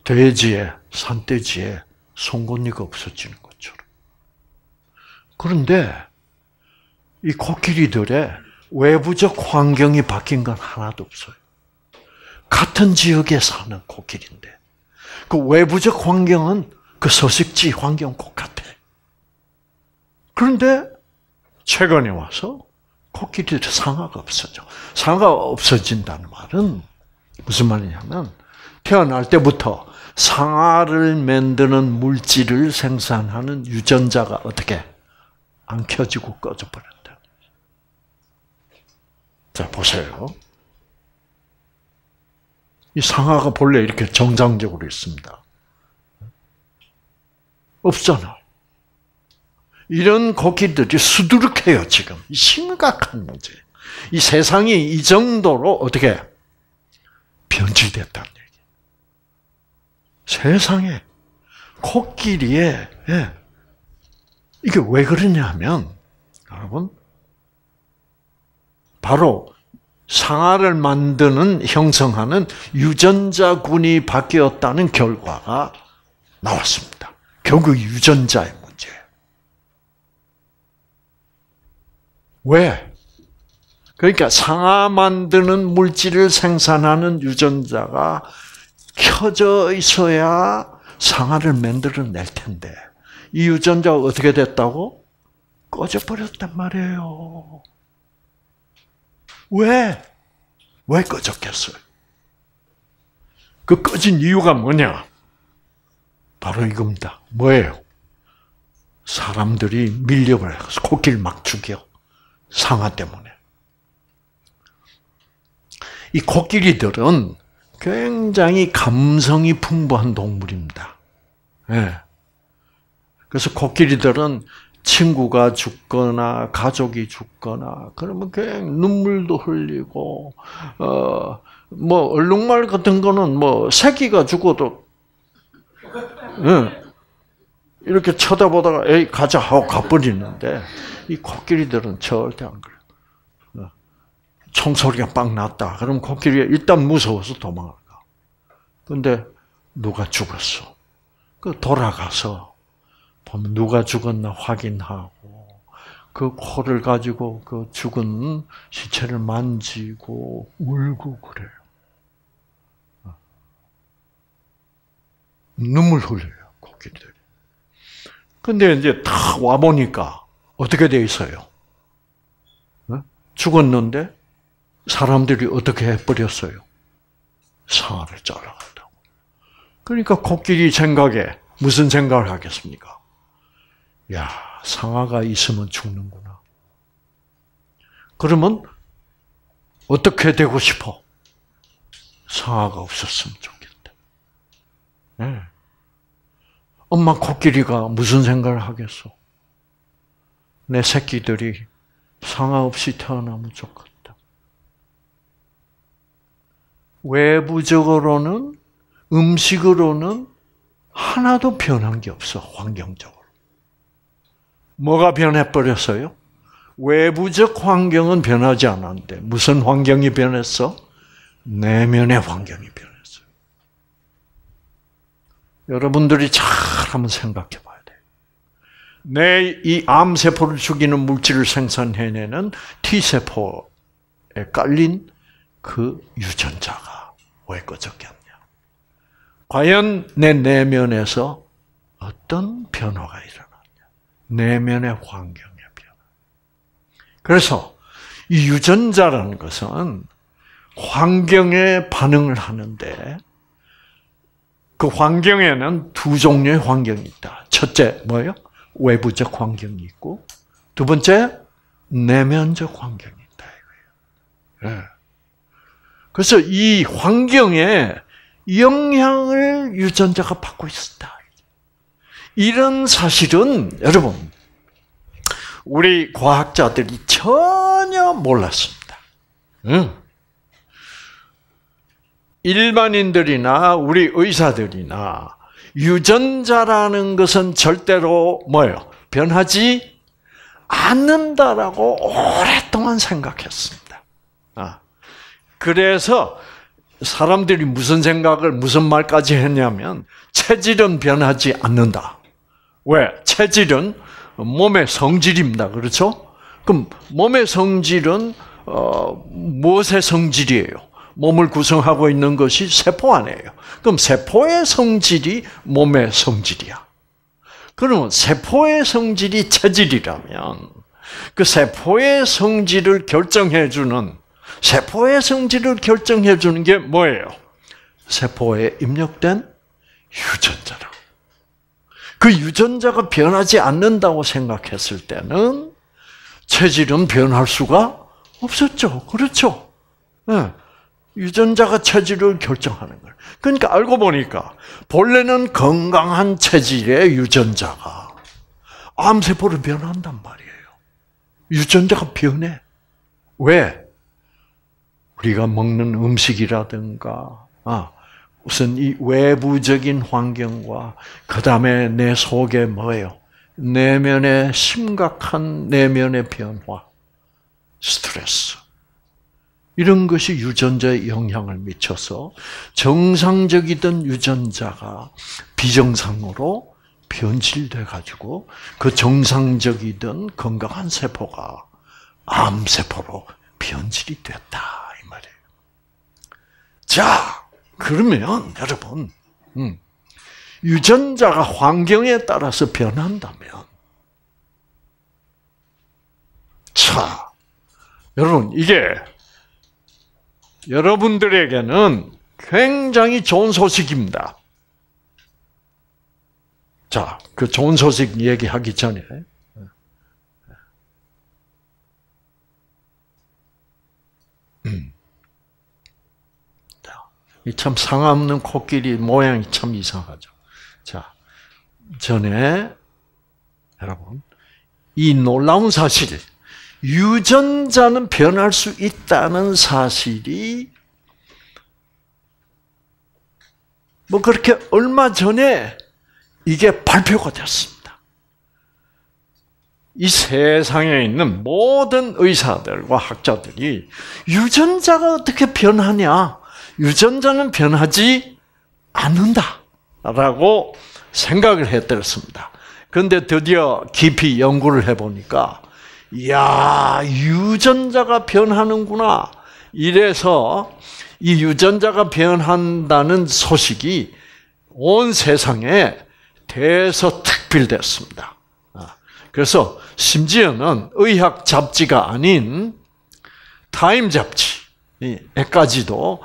돼지에 산돼지에 송곳니가 없어지는 것처럼. 그런데 이 코끼리들의 외부적 환경이 바뀐 건 하나도 없어요. 같은 지역에 사는 코끼리인데 그 외부적 환경은 그 서식지 환경 똑같아. 그런데 최근에 와서 코끼리들 상아가 없어져. 상아가 없어진다는 말은 무슨 말이냐면 태어날 때부터 상아를 만드는 물질을 생산하는 유전자가 어떻게 안 켜지고 꺼져 버렸다. 자 보세요. 이 상아가 본래 이렇게 정상적으로 있습니다. 없잖아. 이런 고기들이 수두룩해요, 지금. 심각한 문제. 이 세상이 이 정도로 어떻게 변질됐다는 얘기. 세상에 코끼리에 예. 이게 왜 그러냐면 여러분 바로 상아를 만드는 형성하는 유전자군이 바뀌었다는 결과가 나왔습니다. 결국 유전자의 문제예요. 왜? 그러니까 상아 만드는 물질을 생산하는 유전자가 켜져 있어야 상아를 만들어낼 텐데 이 유전자가 어떻게 됐다고? 꺼져버렸단 말이에요. 왜? 왜 꺼졌겠어요? 그 꺼진 이유가 뭐냐? 바로 이겁니다. 뭐예요? 사람들이 밀려버려서 코끼리 막 죽여. 상아 때문에. 이 코끼리들은 굉장히 감성이 풍부한 동물입니다. 네. 그래서 코끼리들은 친구가 죽거나 가족이 죽거나 그러면 그냥 눈물도 흘리고 어 뭐 얼룩말 같은 거는 뭐 새끼가 죽어도 응. 이렇게 쳐다보다가 에이 가자 하고 가버리는데 이 코끼리들은 절대 안 그래. 어. 총소리가 빵 났다. 그럼 코끼리가 일단 무서워서 도망가. 근데 누가 죽었어. 그 돌아가서 누가 죽었나 확인하고 그 코를 가지고 그 죽은 시체를 만지고 울고 그래요. 눈물 흘려요, 코끼리들이. 근데 이제 탁 와 보니까 어떻게 돼 있어요? 어? 죽었는데 사람들이 어떻게 해버렸어요? 상아를 잘라간다고. 그러니까 코끼리 생각에 무슨 생각을 하겠습니까? 야, 상아가 있으면 죽는구나. 그러면 어떻게 되고 싶어? 상아가 없었으면 좋겠다. 네. 엄마 코끼리가 무슨 생각을 하겠어? 내 새끼들이 상아 없이 태어나면 좋겠다. 외부적으로는 음식으로는 하나도 변한 게 없어 환경적으로. 뭐가 변해버렸어요? 외부적 환경은 변하지 않았는데 무슨 환경이 변했어? 내면의 환경이 변했어요. 여러분들이 잘 한번 생각해 봐야 돼. 내이 암세포를 죽이는 물질을 생산해내는 T세포에 깔린 그 유전자가 왜 꺼졌겠냐? 과연 내 내면에서 어떤 변화가 일어나? 내면의 환경의 변화. 그래서 이 유전자라는 것은 환경에 반응을 하는데 그 환경에는 두 종류의 환경이 있다. 첫째 뭐예요? 외부적 환경이 있고 두 번째 내면적 환경이 있다 이거예요. 네. 그래서 이 환경에 영향을 유전자가 받고 있었다. 이런 사실은 여러분 우리 과학자들이 전혀 몰랐습니다. 응. 일반인들이나 우리 의사들이나 유전자라는 것은 절대로 뭐예요? 변하지 않는다라고 오랫동안 생각했습니다. 아. 그래서 사람들이 무슨 생각을 무슨 말까지 했냐면 체질은 변하지 않는다. 왜? 체질은 몸의 성질입니다. 그렇죠? 그럼 몸의 성질은 어, 무엇의 성질이에요? 몸을 구성하고 있는 것이 세포 안에요. 그럼 세포의 성질이 몸의 성질이야. 그러면 세포의 성질이 체질이라면 그 세포의 성질을 결정해 주는 세포의 성질을 결정해 주는 게 뭐예요? 세포에 입력된 유전자라. 그 유전자가 변하지 않는다고 생각했을 때는 체질은 변할 수가 없었죠. 그렇죠? 네. 유전자가 체질을 결정하는 거예요. 그러니까 알고 보니까 본래는 건강한 체질의 유전자가 암세포를 변한단 말이에요. 유전자가 변해. 왜? 우리가 먹는 음식이라든가, 아, 우선 이 외부적인 환경과 그 다음에 내 속에 뭐예요? 내면의 심각한 내면의 변화, 스트레스. 이런 것이 유전자에 영향을 미쳐서 정상적이던 유전자가 비정상으로 변질돼 가지고 그 정상적이던 건강한 세포가 암 세포로 변질이 됐다 이 말이에요. 자, 그러면 여러분, 음, 유전자가 환경에 따라서 변한다면, 자, 여러분 이게 여러분들에게는 굉장히 좋은 소식입니다. 자, 그 좋은 소식 얘기하기 전에 음. 참 상없는 코끼리 모양이 참 이상하죠. 자, 전에 여러분 이 놀라운 사실, 유전자는 변할 수 있다는 사실이 뭐 그렇게 얼마 전에 이게 발표가 됐습니다. 이 세상에 있는 모든 의사들과 학자들이 유전자가 어떻게 변하냐? 유전자는 변하지 않는다라고 생각을 했더랬습니다. 그런데 드디어 깊이 연구를 해보니까, 이야, 유전자가 변하는구나. 이래서 이 유전자가 변한다는 소식이 온 세상에 대서특필됐습니다. 아, 그래서 심지어는 의학 잡지가 아닌 타임 잡지에까지도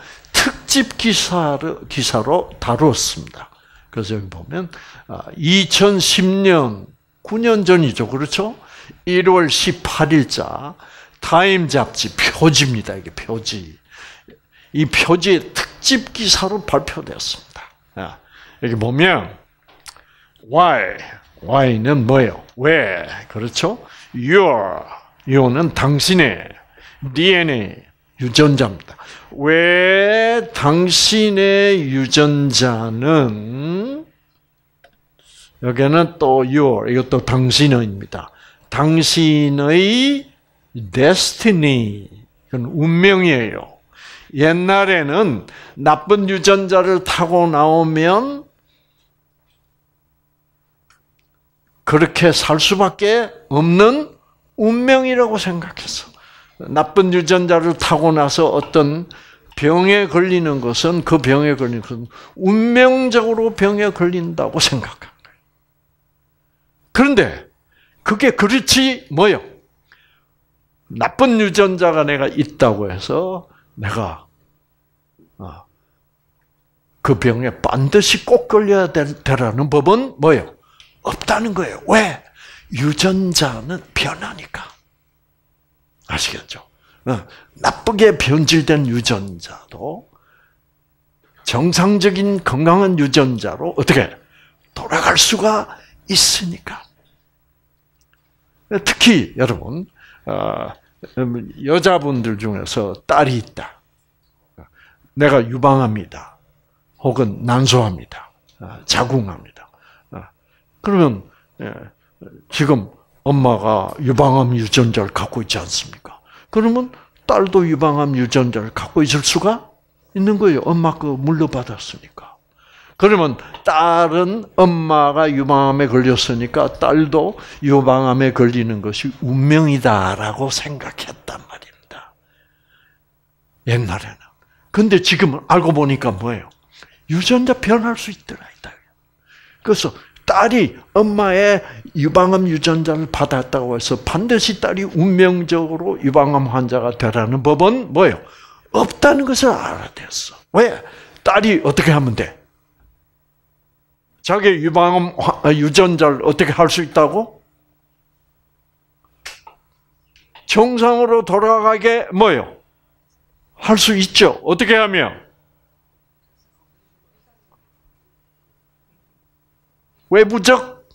특집 기사로, 기사로 다루었습니다. 그래서 여기 보면 2010년 아, 9년 전이죠. 그렇죠? 1월 18일자 타임 잡지 표지입니다. 이게 표지. 이 표지의 특집 기사로 발표되었습니다. 아, 여기 보면 why, why는 뭐예요? 왜? 그렇죠? your, your는 당신의 DNA 유전자입니다. 왜 당신의 유전자는 여기는 또 your 이것도 당신의입니다. 당신의 destiny 그건 운명이에요. 옛날에는 나쁜 유전자를 타고 나오면 그렇게 살 수밖에 없는 운명이라고 생각했어. 나쁜 유전자를 타고 나서 어떤 병에 걸리는 것은 그 병에 걸리는 것은 운명적으로 병에 걸린다고 생각한 거예요. 그런데 그게 그렇지 뭐요? 나쁜 유전자가 내가 있다고 해서 내가 어, 그 병에 반드시 꼭 걸려야 되라는 법은 뭐예요? 없다는 거예요. 왜? 유전자는 변하니까. 아시겠죠? 어, 나쁘게 변질된 유전자도 정상적인 건강한 유전자로 어떻게 돌아갈 수가 있으니까. 특히 여러분 어, 여자분들 중에서 딸이 있다. 내가 유방합니다. 혹은 난소합니다. 어, 자궁합니다. 그러면 예, 지금 엄마가 유방암 유전자를 갖고 있지 않습니까? 그러면 딸도 유방암 유전자를 갖고 있을 수가 있는 거예요. 엄마 거 물려받았으니까. 그러면 딸은 엄마가 유방암에 걸렸으니까 딸도 유방암에 걸리는 것이 운명이다라고 생각했단 말입니다. 옛날에는. 근데 지금 알고 보니까 뭐예요? 유전자 변할 수 있더라. 그래서 딸이 엄마의 유방암 유전자를 받았다고 해서 반드시 딸이 운명적으로 유방암 환자가 되라는 법은 뭐예요? 없다는 것을 알아냈어. 왜? 딸이 어떻게 하면 돼? 자기 유방암 아, 유전자를 어떻게 할 수 있다고? 정상으로 돌아가게 뭐요? 할 수 있죠. 어떻게 하면? 외부적,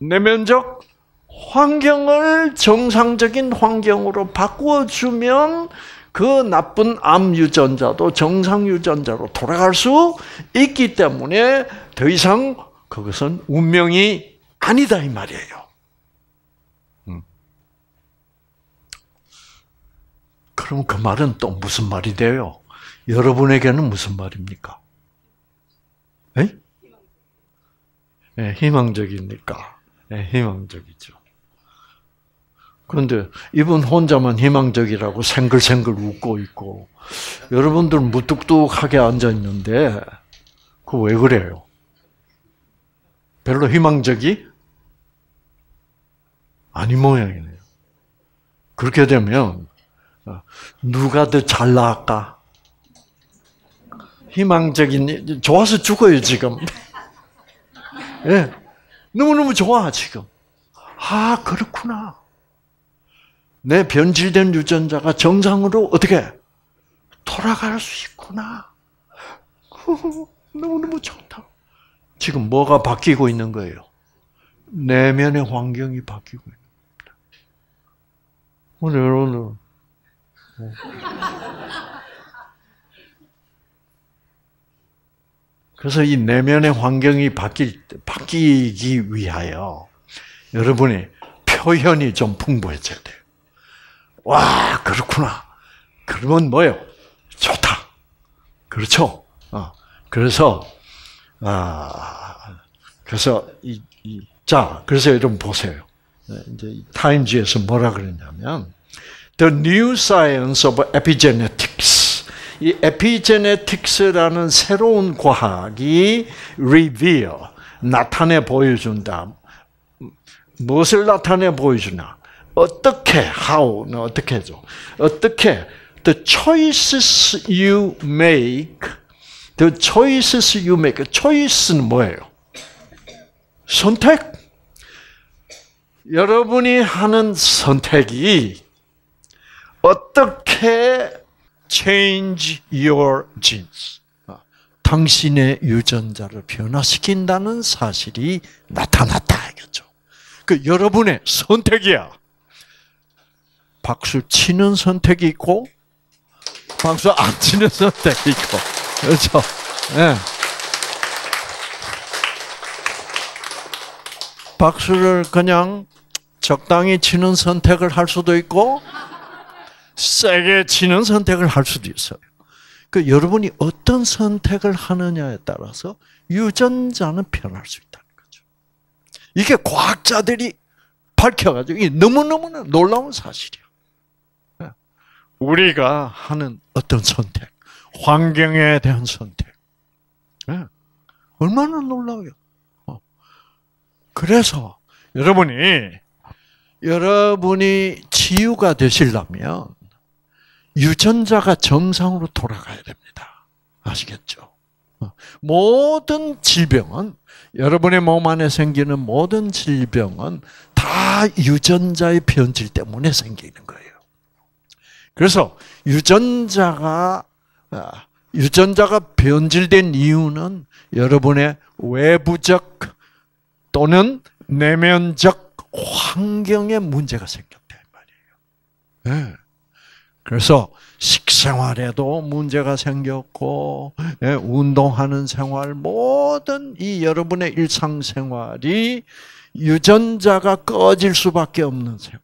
내면적 환경을 정상적인 환경으로 바꾸어주면 그 나쁜 암 유전자도 정상 유전자로 돌아갈 수 있기 때문에 더 이상 그것은 운명이 아니다 이 말이에요. 음. 그럼 그 말은 또 무슨 말이 돼요? 여러분에게는 무슨 말입니까? 에? 네, 희망적이니까. 네, 희망적이죠. 그런데 이분 혼자만 희망적이라고 생글생글 웃고 있고, 여러분들 무뚝뚝하게 앉아 있는데, 그 왜 그래요? 별로 희망적이 아닌 모양이네요. 그렇게 되면, 어, 누가 더 잘 나을까? 희망적인, 좋아서 죽어요, 지금. 예. 너무너무 좋아, 지금. 아, 그렇구나. 내 변질된 유전자가 정상으로 어떻게 돌아갈 수 있구나. 너무너무 좋다. 지금 뭐가 바뀌고 있는 거예요? 내면의 환경이 바뀌고 있는 겁니다. 오늘, 오늘. 그래서 이 내면의 환경이 바뀌, 바뀌기 위하여 여러분이 표현이 좀 풍부해져야 돼요. 와, 그렇구나. 그러면 뭐요? 좋다. 그렇죠? 어, 그래서, 아, 그래서, 이, 이, 자, 그래서 여러분 보세요. 네, 이제 타임즈에서 뭐라 그랬냐면, The New Science of Epigenetics. 이 에피제네틱스라는 새로운 과학이 reveal 나타내 보여준다. 무엇을 나타내 보여주나? 어떻게 how는 어떻게 죠 어떻게 the choices you make the choices you make choice는 뭐예요? 선택. 여러분이 하는 선택이 어떻게 change your genes. 당신의 유전자를 변화시킨다는 사실이 나타났다 이거죠. 그 여러분의 선택이야. 박수 치는 선택이 있고 박수 안 치는 선택이 있고 그렇죠. 네. 박수를 그냥 적당히 치는 선택을 할 수도 있고 세게 치는 선택을 할 수도 있어요. 그 여러분이 어떤 선택을 하느냐에 따라서 유전자는 변할 수 있다는 거죠. 이게 과학자들이 밝혀가지고 이 너무너무나 놀라운 사실이야. 예. 우리가 하는 어떤 선택, 환경에 대한 선택, 예. 얼마나 놀라워요. 어. 그래서 여러분이 여러분이 치유가 되시려면 유전자가 정상으로 돌아가야 됩니다. 아시겠죠? 어. 모든 질병은 여러분의 몸 안에 생기는 모든 질병은 다 유전자의 변질 때문에 생기는 거예요. 그래서 유전자가 아, 유전자가 변질된 이유는 여러분의 외부적 또는 내면적 환경에 문제가 생겼다 말이에요. 네. 그래서 식생활에도 문제가 생겼고 예, 운동하는 생활 모든 이 여러분의 일상생활이 유전자가 꺼질 수밖에 없는 생활.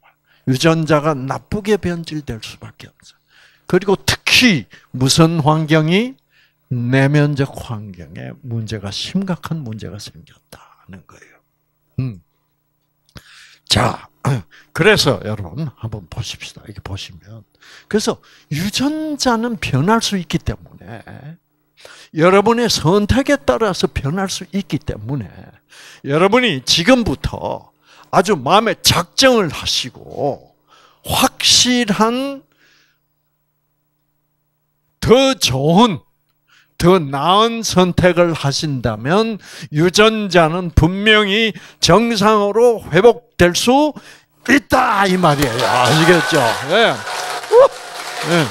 유전자가 나쁘게 변질될 수밖에 없어. 그리고 특히 무슨 환경이 내면적 환경에 문제가 심각한 문제가 생겼다는 거예요. 음. 자, 그래서 여러분 한번 보십시다. 이렇게 보시면 그래서 유전자는 변할 수 있기 때문에 여러분의 선택에 따라서 변할 수 있기 때문에 여러분이 지금부터 아주 마음에 작정을 하시고 확실한 더 좋은 더 나은 선택을 하신다면 유전자는 분명히 정상으로 회복될 수 있다 이 말이에요. 아시겠죠? 네. 네.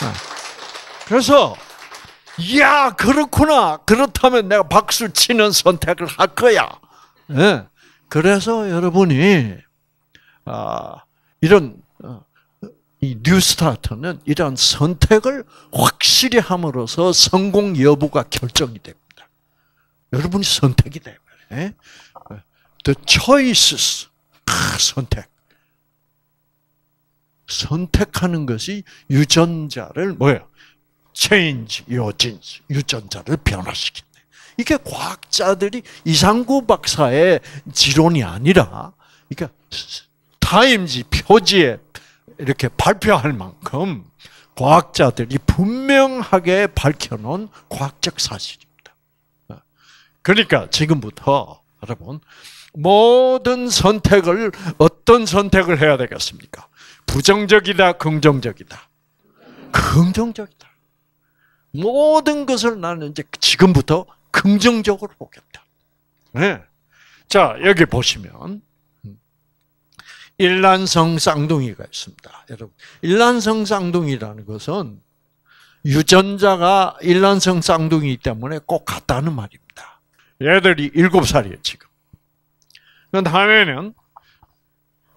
네. 그래서 야 그렇구나. 그렇다면 내가 박수 치는 선택을 할 거야. 네. 그래서 여러분이 아, 이런 어, 이 뉴스타트는 이런 선택을 확실히 함으로써 성공 여부가 결정이 됩니다. 여러분이 선택이 돼요. The choices. 아, 선택. 선택하는 것이 유전자를 뭐예요? change your genes. 유전자를 변화시킨다. 이게 과학자들이 이상구 박사의 지론이 아니라, 그러니까 타임지 표지에 이렇게 발표할 만큼 과학자들이 분명하게 밝혀놓은 과학적 사실입니다. 그러니까 지금부터 여러분 모든 선택을 어떤 선택을 해야 되겠습니까? 부정적이다, 긍정적이다. 긍정적이다. 모든 것을 나는 이제 지금부터 긍정적으로 보겠다. 네. 자, 여기 보시면 일란성 쌍둥이가 있습니다. 여러분, 일란성 쌍둥이라는 것은 유전자가 일란성 쌍둥이 때문에 꼭 같다는 말입니다. 얘들이 일곱 살이에요, 지금. 다음에는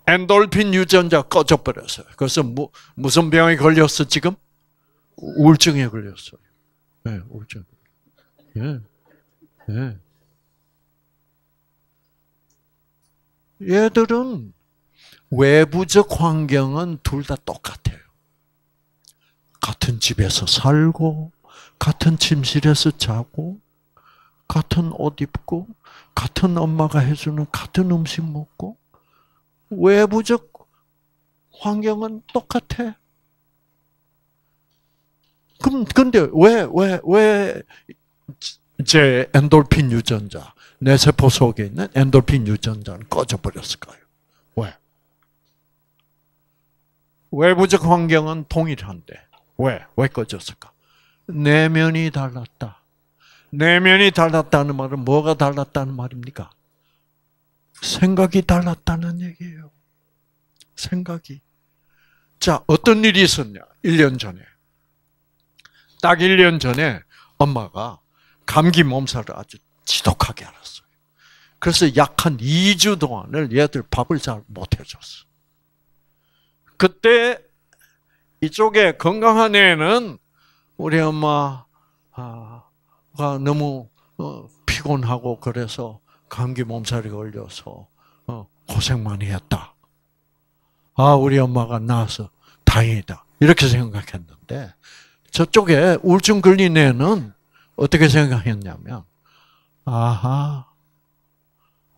엔돌핀 유전자 꺼져버렸어요. 그래서 무, 무슨 병에 걸렸어, 지금? 우울증에 걸렸어요. 네, 우울증. 예. 네. 얘들은 외부적 환경은 둘 다 똑같아요. 같은 집에서 살고, 같은 침실에서 자고, 같은 옷 입고, 같은 엄마가 해주는 같은 음식 먹고, 외부적 환경은 똑같아. 그럼, 근데 왜, 왜, 왜, 제 엔돌핀 유전자, 내 세포 속에 있는 엔돌핀 유전자는 꺼져버렸을까요? 외부적 환경은 동일한데 왜? 왜 꺼졌을까? 내면이 달랐다. 내면이 달랐다는 말은 뭐가 달랐다는 말입니까? 생각이 달랐다는 얘기예요. 생각이. 자, 어떤 일이 있었냐? 1년 전에. 딱 1년 전에 엄마가 감기 몸살을 아주 지독하게 앓았어요. 그래서 약 한 2주 동안을 얘들 밥을 잘 못 해줬어. 그때 이쪽에 건강한 애는 우리 엄마가 너무 어, 피곤하고 그래서 감기 몸살이 걸려서 어, 고생 많이 했다. 아, 우리 엄마가 나와서 다행이다. 이렇게 생각했는데 저쪽에 우울증 걸린 애는 어떻게 생각했냐면 아하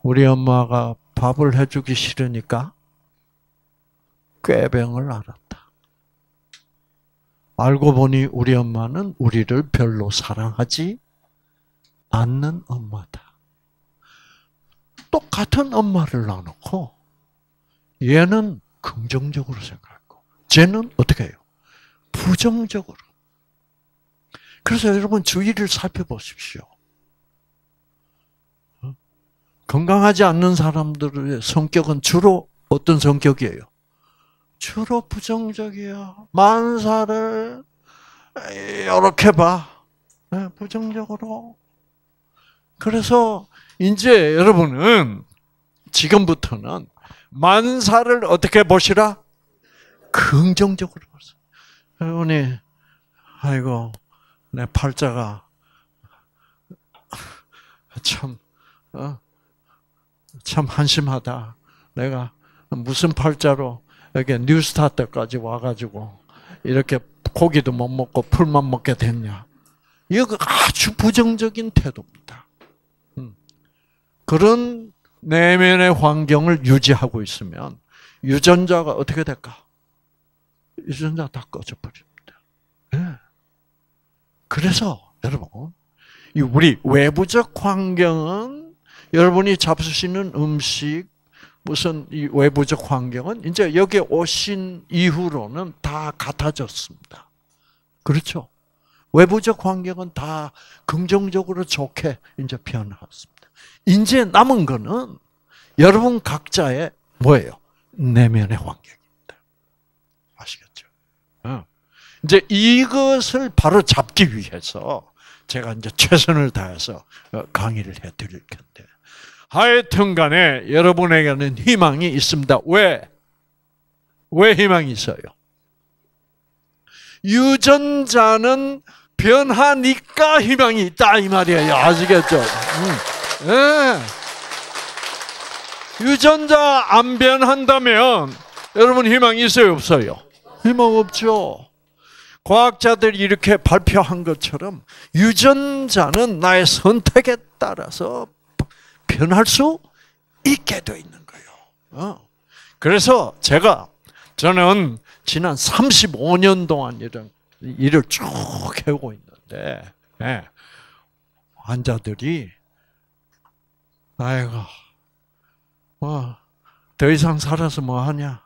우리 엄마가 밥을 해주기 싫으니까 꾀병을 알았다. 알고 보니 우리 엄마는 우리를 별로 사랑하지 않는 엄마다. 똑같은 엄마를 놔놓고 얘는 긍정적으로 생각하고 쟤는 어떻게 해요? 부정적으로. 그래서 여러분 주위를 살펴보십시오. 어? 건강하지 않는 사람들의 성격은 주로 어떤 성격이에요? 주로 부정적이야. 만사를 이렇게 봐. 네, 부정적으로. 그래서 이제 여러분은 지금부터는 만사를 어떻게 보시라? 긍정적으로 보세요. 여러분이 아이고 내 팔자가 참, 어? 참 한심하다. 내가 무슨 팔자로 이렇게 뉴스타트까지 와가지고 이렇게 고기도 못 먹고 풀만 먹게 됐냐? 이거 아주 부정적인 태도입니다. 음. 그런 내면의 환경을 유지하고 있으면 유전자가 어떻게 될까? 유전자 다 꺼져 버립니다. 네. 그래서 여러분, 우리 외부적 환경은 여러분이 잡수시는 음식, 무슨 이 외부적 환경은 이제 여기 오신 이후로는 다 같아졌습니다. 그렇죠? 외부적 환경은 다 긍정적으로 좋게 이제 변화했습니다. 이제 남은 거는 여러분 각자의 뭐예요? 내면의 환경입니다. 아시겠죠? 어. 이제 이것을 바로 잡기 위해서 제가 이제 최선을 다해서 어, 강의를 해드릴 텐데. 하여튼 간에 여러분에게는 희망이 있습니다. 왜? 왜 희망이 있어요? 유전자는 변하니까 희망이 있다 이 말이에요. 아시겠죠? 음. 네. 유전자 안 변한다면 여러분 희망이 있어요, 없어요? 희망 없죠. 과학자들이 이렇게 발표한 것처럼 유전자는 나의 선택에 따라서 변할 수 있게 돼 있는 거예요. 어. 그래서 제가 저는 지난 35년 동안 이런 일을 쭉 해오고 있는데 네. 환자들이 아이고 뭐더 이상 살아서 뭐 하냐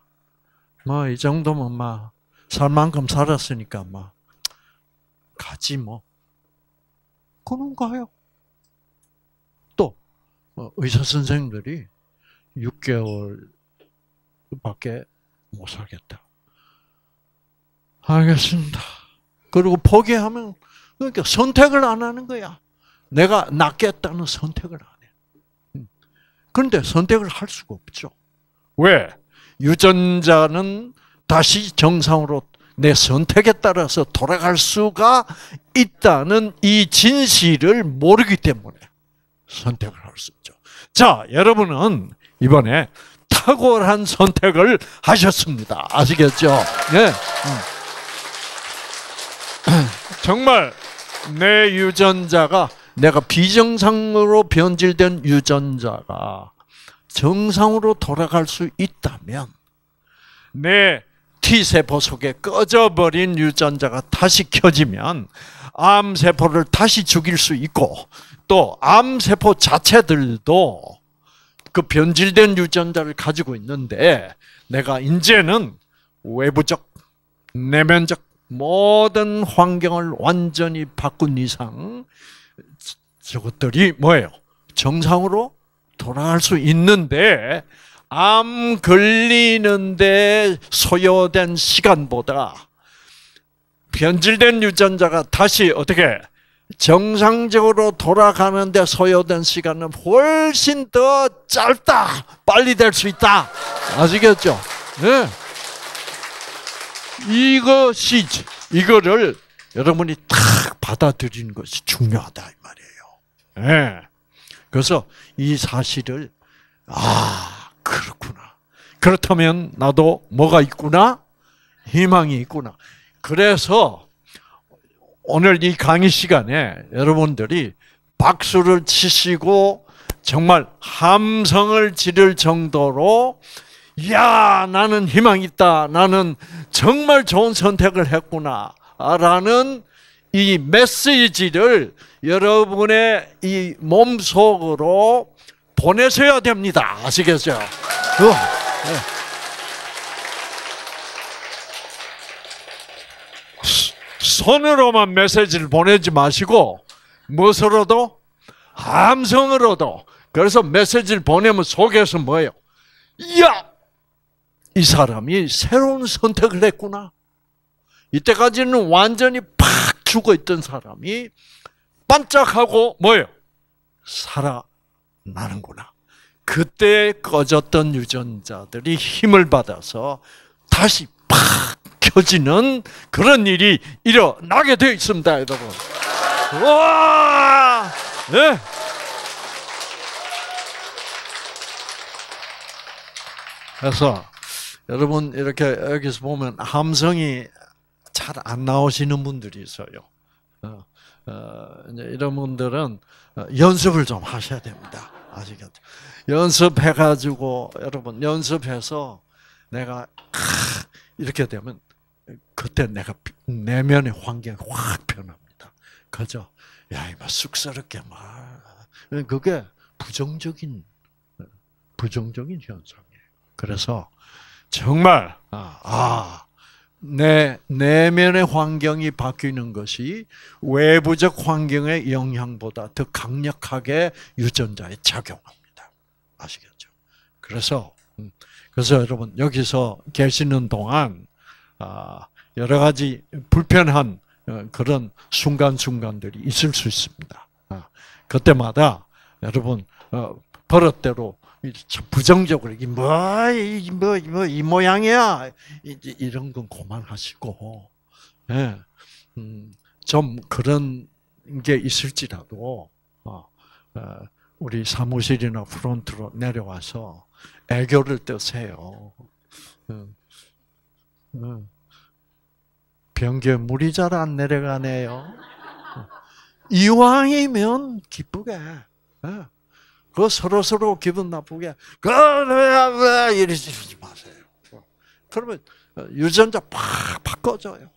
뭐 이 정도면 막 살 만큼 살았으니까 막 가지 뭐 그런가요? 또뭐 의사 선생님들이 6개월밖에 못 살겠다. 알겠습니다. 그리고 포기하면 그러니까 선택을 안 하는 거야. 내가 낫겠다는 선택을 안 해. 음. 그런데 선택을 할 수가 없죠. 왜? 유전자는 다시 정상으로 내 선택에 따라서 돌아갈 수가 있다는 이 진실을 모르기 때문에 선택을 할 수. 자, 여러분은 이번에 탁월한 선택을 하셨습니다. 아시겠죠? 네. 정말 내 유전자가 내가 비정상으로 변질된 유전자가 정상으로 돌아갈 수 있다면 내 T세포 속에 꺼져버린 유전자가 다시 켜지면 암세포를 다시 죽일 수 있고 또 암세포 자체들도 그 변질된 유전자를 가지고 있는데 내가 이제는 외부적, 내면적 모든 환경을 완전히 바꾼 이상 저것들이 뭐예요? 정상으로 돌아갈 수 있는데 암 걸리는데 소요된 시간보다 변질된 유전자가 다시 어떻게 정상적으로 돌아가는데 소요된 시간은 훨씬 더 짧다. 빨리 될 수 있다. 아시겠죠? 네. 이것이 이거를 여러분이 딱 받아들이는 것이 중요하다 이 말이에요. 네. 그래서 이 사실을 아 그렇구나. 그렇다면 나도 뭐가 있구나, 희망이 있구나. 그래서 오늘 이 강의 시간에 여러분들이 박수를 치시고 정말 함성을 지를 정도로 야 나는 희망 있다 나는 정말 좋은 선택을 했구나 라는 이 메시지를 여러분의 이 몸속으로 보내셔야 됩니다 아시겠죠? 어, 네. 손으로만 메시지를 보내지 마시고 무엇으로도 함성으로도 그래서 메시지를 보내면 속에서 뭐예요? 야! 이 사람이 새로운 선택을 했구나. 이때까지는 완전히 팍 죽어 있던 사람이 반짝하고 뭐예요? 살아나는구나. 그때 꺼졌던 유전자들이 힘을 받아서 다시 팍 켜지는 그런 일이 일어나게 되어 있습니다, 여러분. 와! 네. 그래서 여러분 이렇게 여기서 보면 함성이 잘 안 나오시는 분들이 있어요. 어, 어, 이런 분들은 어, 연습을 좀 하셔야 됩니다. 아시겠죠? 연습해가지고 여러분 연습해서 내가 이렇게 되면 그때 내가 내면의 환경이 확 변합니다. 그죠? 야, 이거 쑥스럽게 막. 그게 부정적인, 부정적인 현상이에요. 그래서 정말, 아, 아 내 내면의 환경이 바뀌는 것이 외부적 환경의 영향보다 더 강력하게 유전자에 작용합니다. 아시겠죠? 그래서 음, 그래서 여러분 여기서 계시는 동안 아, 여러 가지 불편한 어, 그런 순간순간들이 있을 수 있습니다. 아, 그때마다 여러분 어, 버릇대로 부정적으로 이게 뭐뭐이 뭐, 뭐, 모양이야 이런 건 그만하시고 예, 음, 좀 그런 게 있을지라도 어, 우리 사무실이나 프론트로 내려와서 애교를 뜨세요. 음, 음. 변기에 물이 잘 안 내려가네요. 이왕이면 기쁘게. 예. 그 서로 서로 기분 나쁘게 그왜 이러지 마세요. 그러면 유전자 팍 바꿔줘요.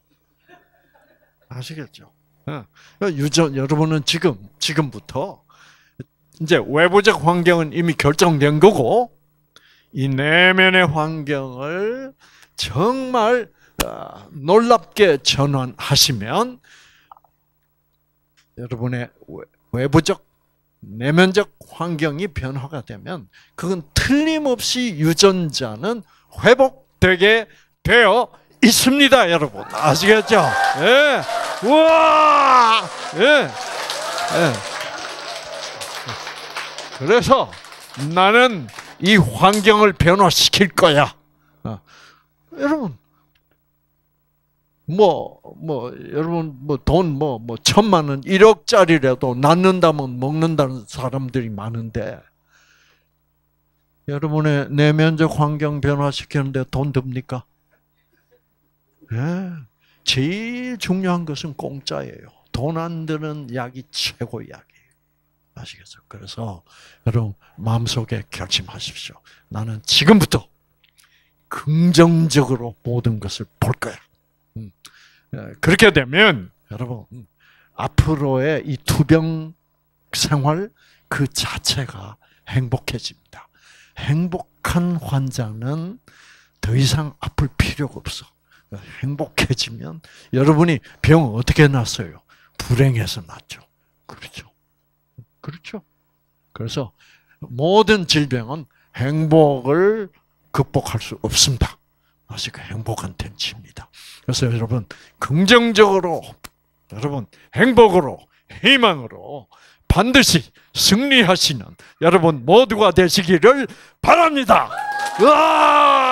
아시겠죠? 예. 유전 여러분은 지금 지금부터 이제 외부적 환경은 이미 결정된 거고 이 내면의 환경을 정말 어, 놀랍게 전환하시면 여러분의 외부적 내면적 환경이 변화가 되면 그건 틀림없이 유전자는 회복되게 되어 있습니다, 여러분. 아시겠죠? 예. 우와! 예. 예. 그래서 나는 이 환경을 변화시킬 거야. 어. 여러분, 뭐, 뭐, 여러분, 뭐, 돈, 뭐, 뭐, 천만 원, 1억짜리라도 낳는다면 먹는다는 사람들이 많은데, 여러분의 내면적 환경 변화시키는데 돈 듭니까? 예. 제일 중요한 것은 공짜예요. 돈 안 드는 약이 최고 약이에요. 아시겠죠? 그래서 여러분 마음속에 결심하십시오. 나는 지금부터 긍정적으로 모든 것을 볼 거야. 음. 예, 그렇게 되면 여러분 음, 앞으로의 이 투병 생활 그 자체가 행복해집니다. 행복한 환자는 더 이상 아플 필요가 없어. 행복해지면 여러분이 병 어떻게 났어요? 불행해서 났죠. 그렇죠. 그렇죠. 그래서 모든 질병은 행복을 극복할 수 없습니다. 아직 행복한 텐치입니다. 그래서 여러분 긍정적으로 여러분 행복으로 희망으로 반드시 승리하시는 여러분 모두가 되시기를 바랍니다. 으아!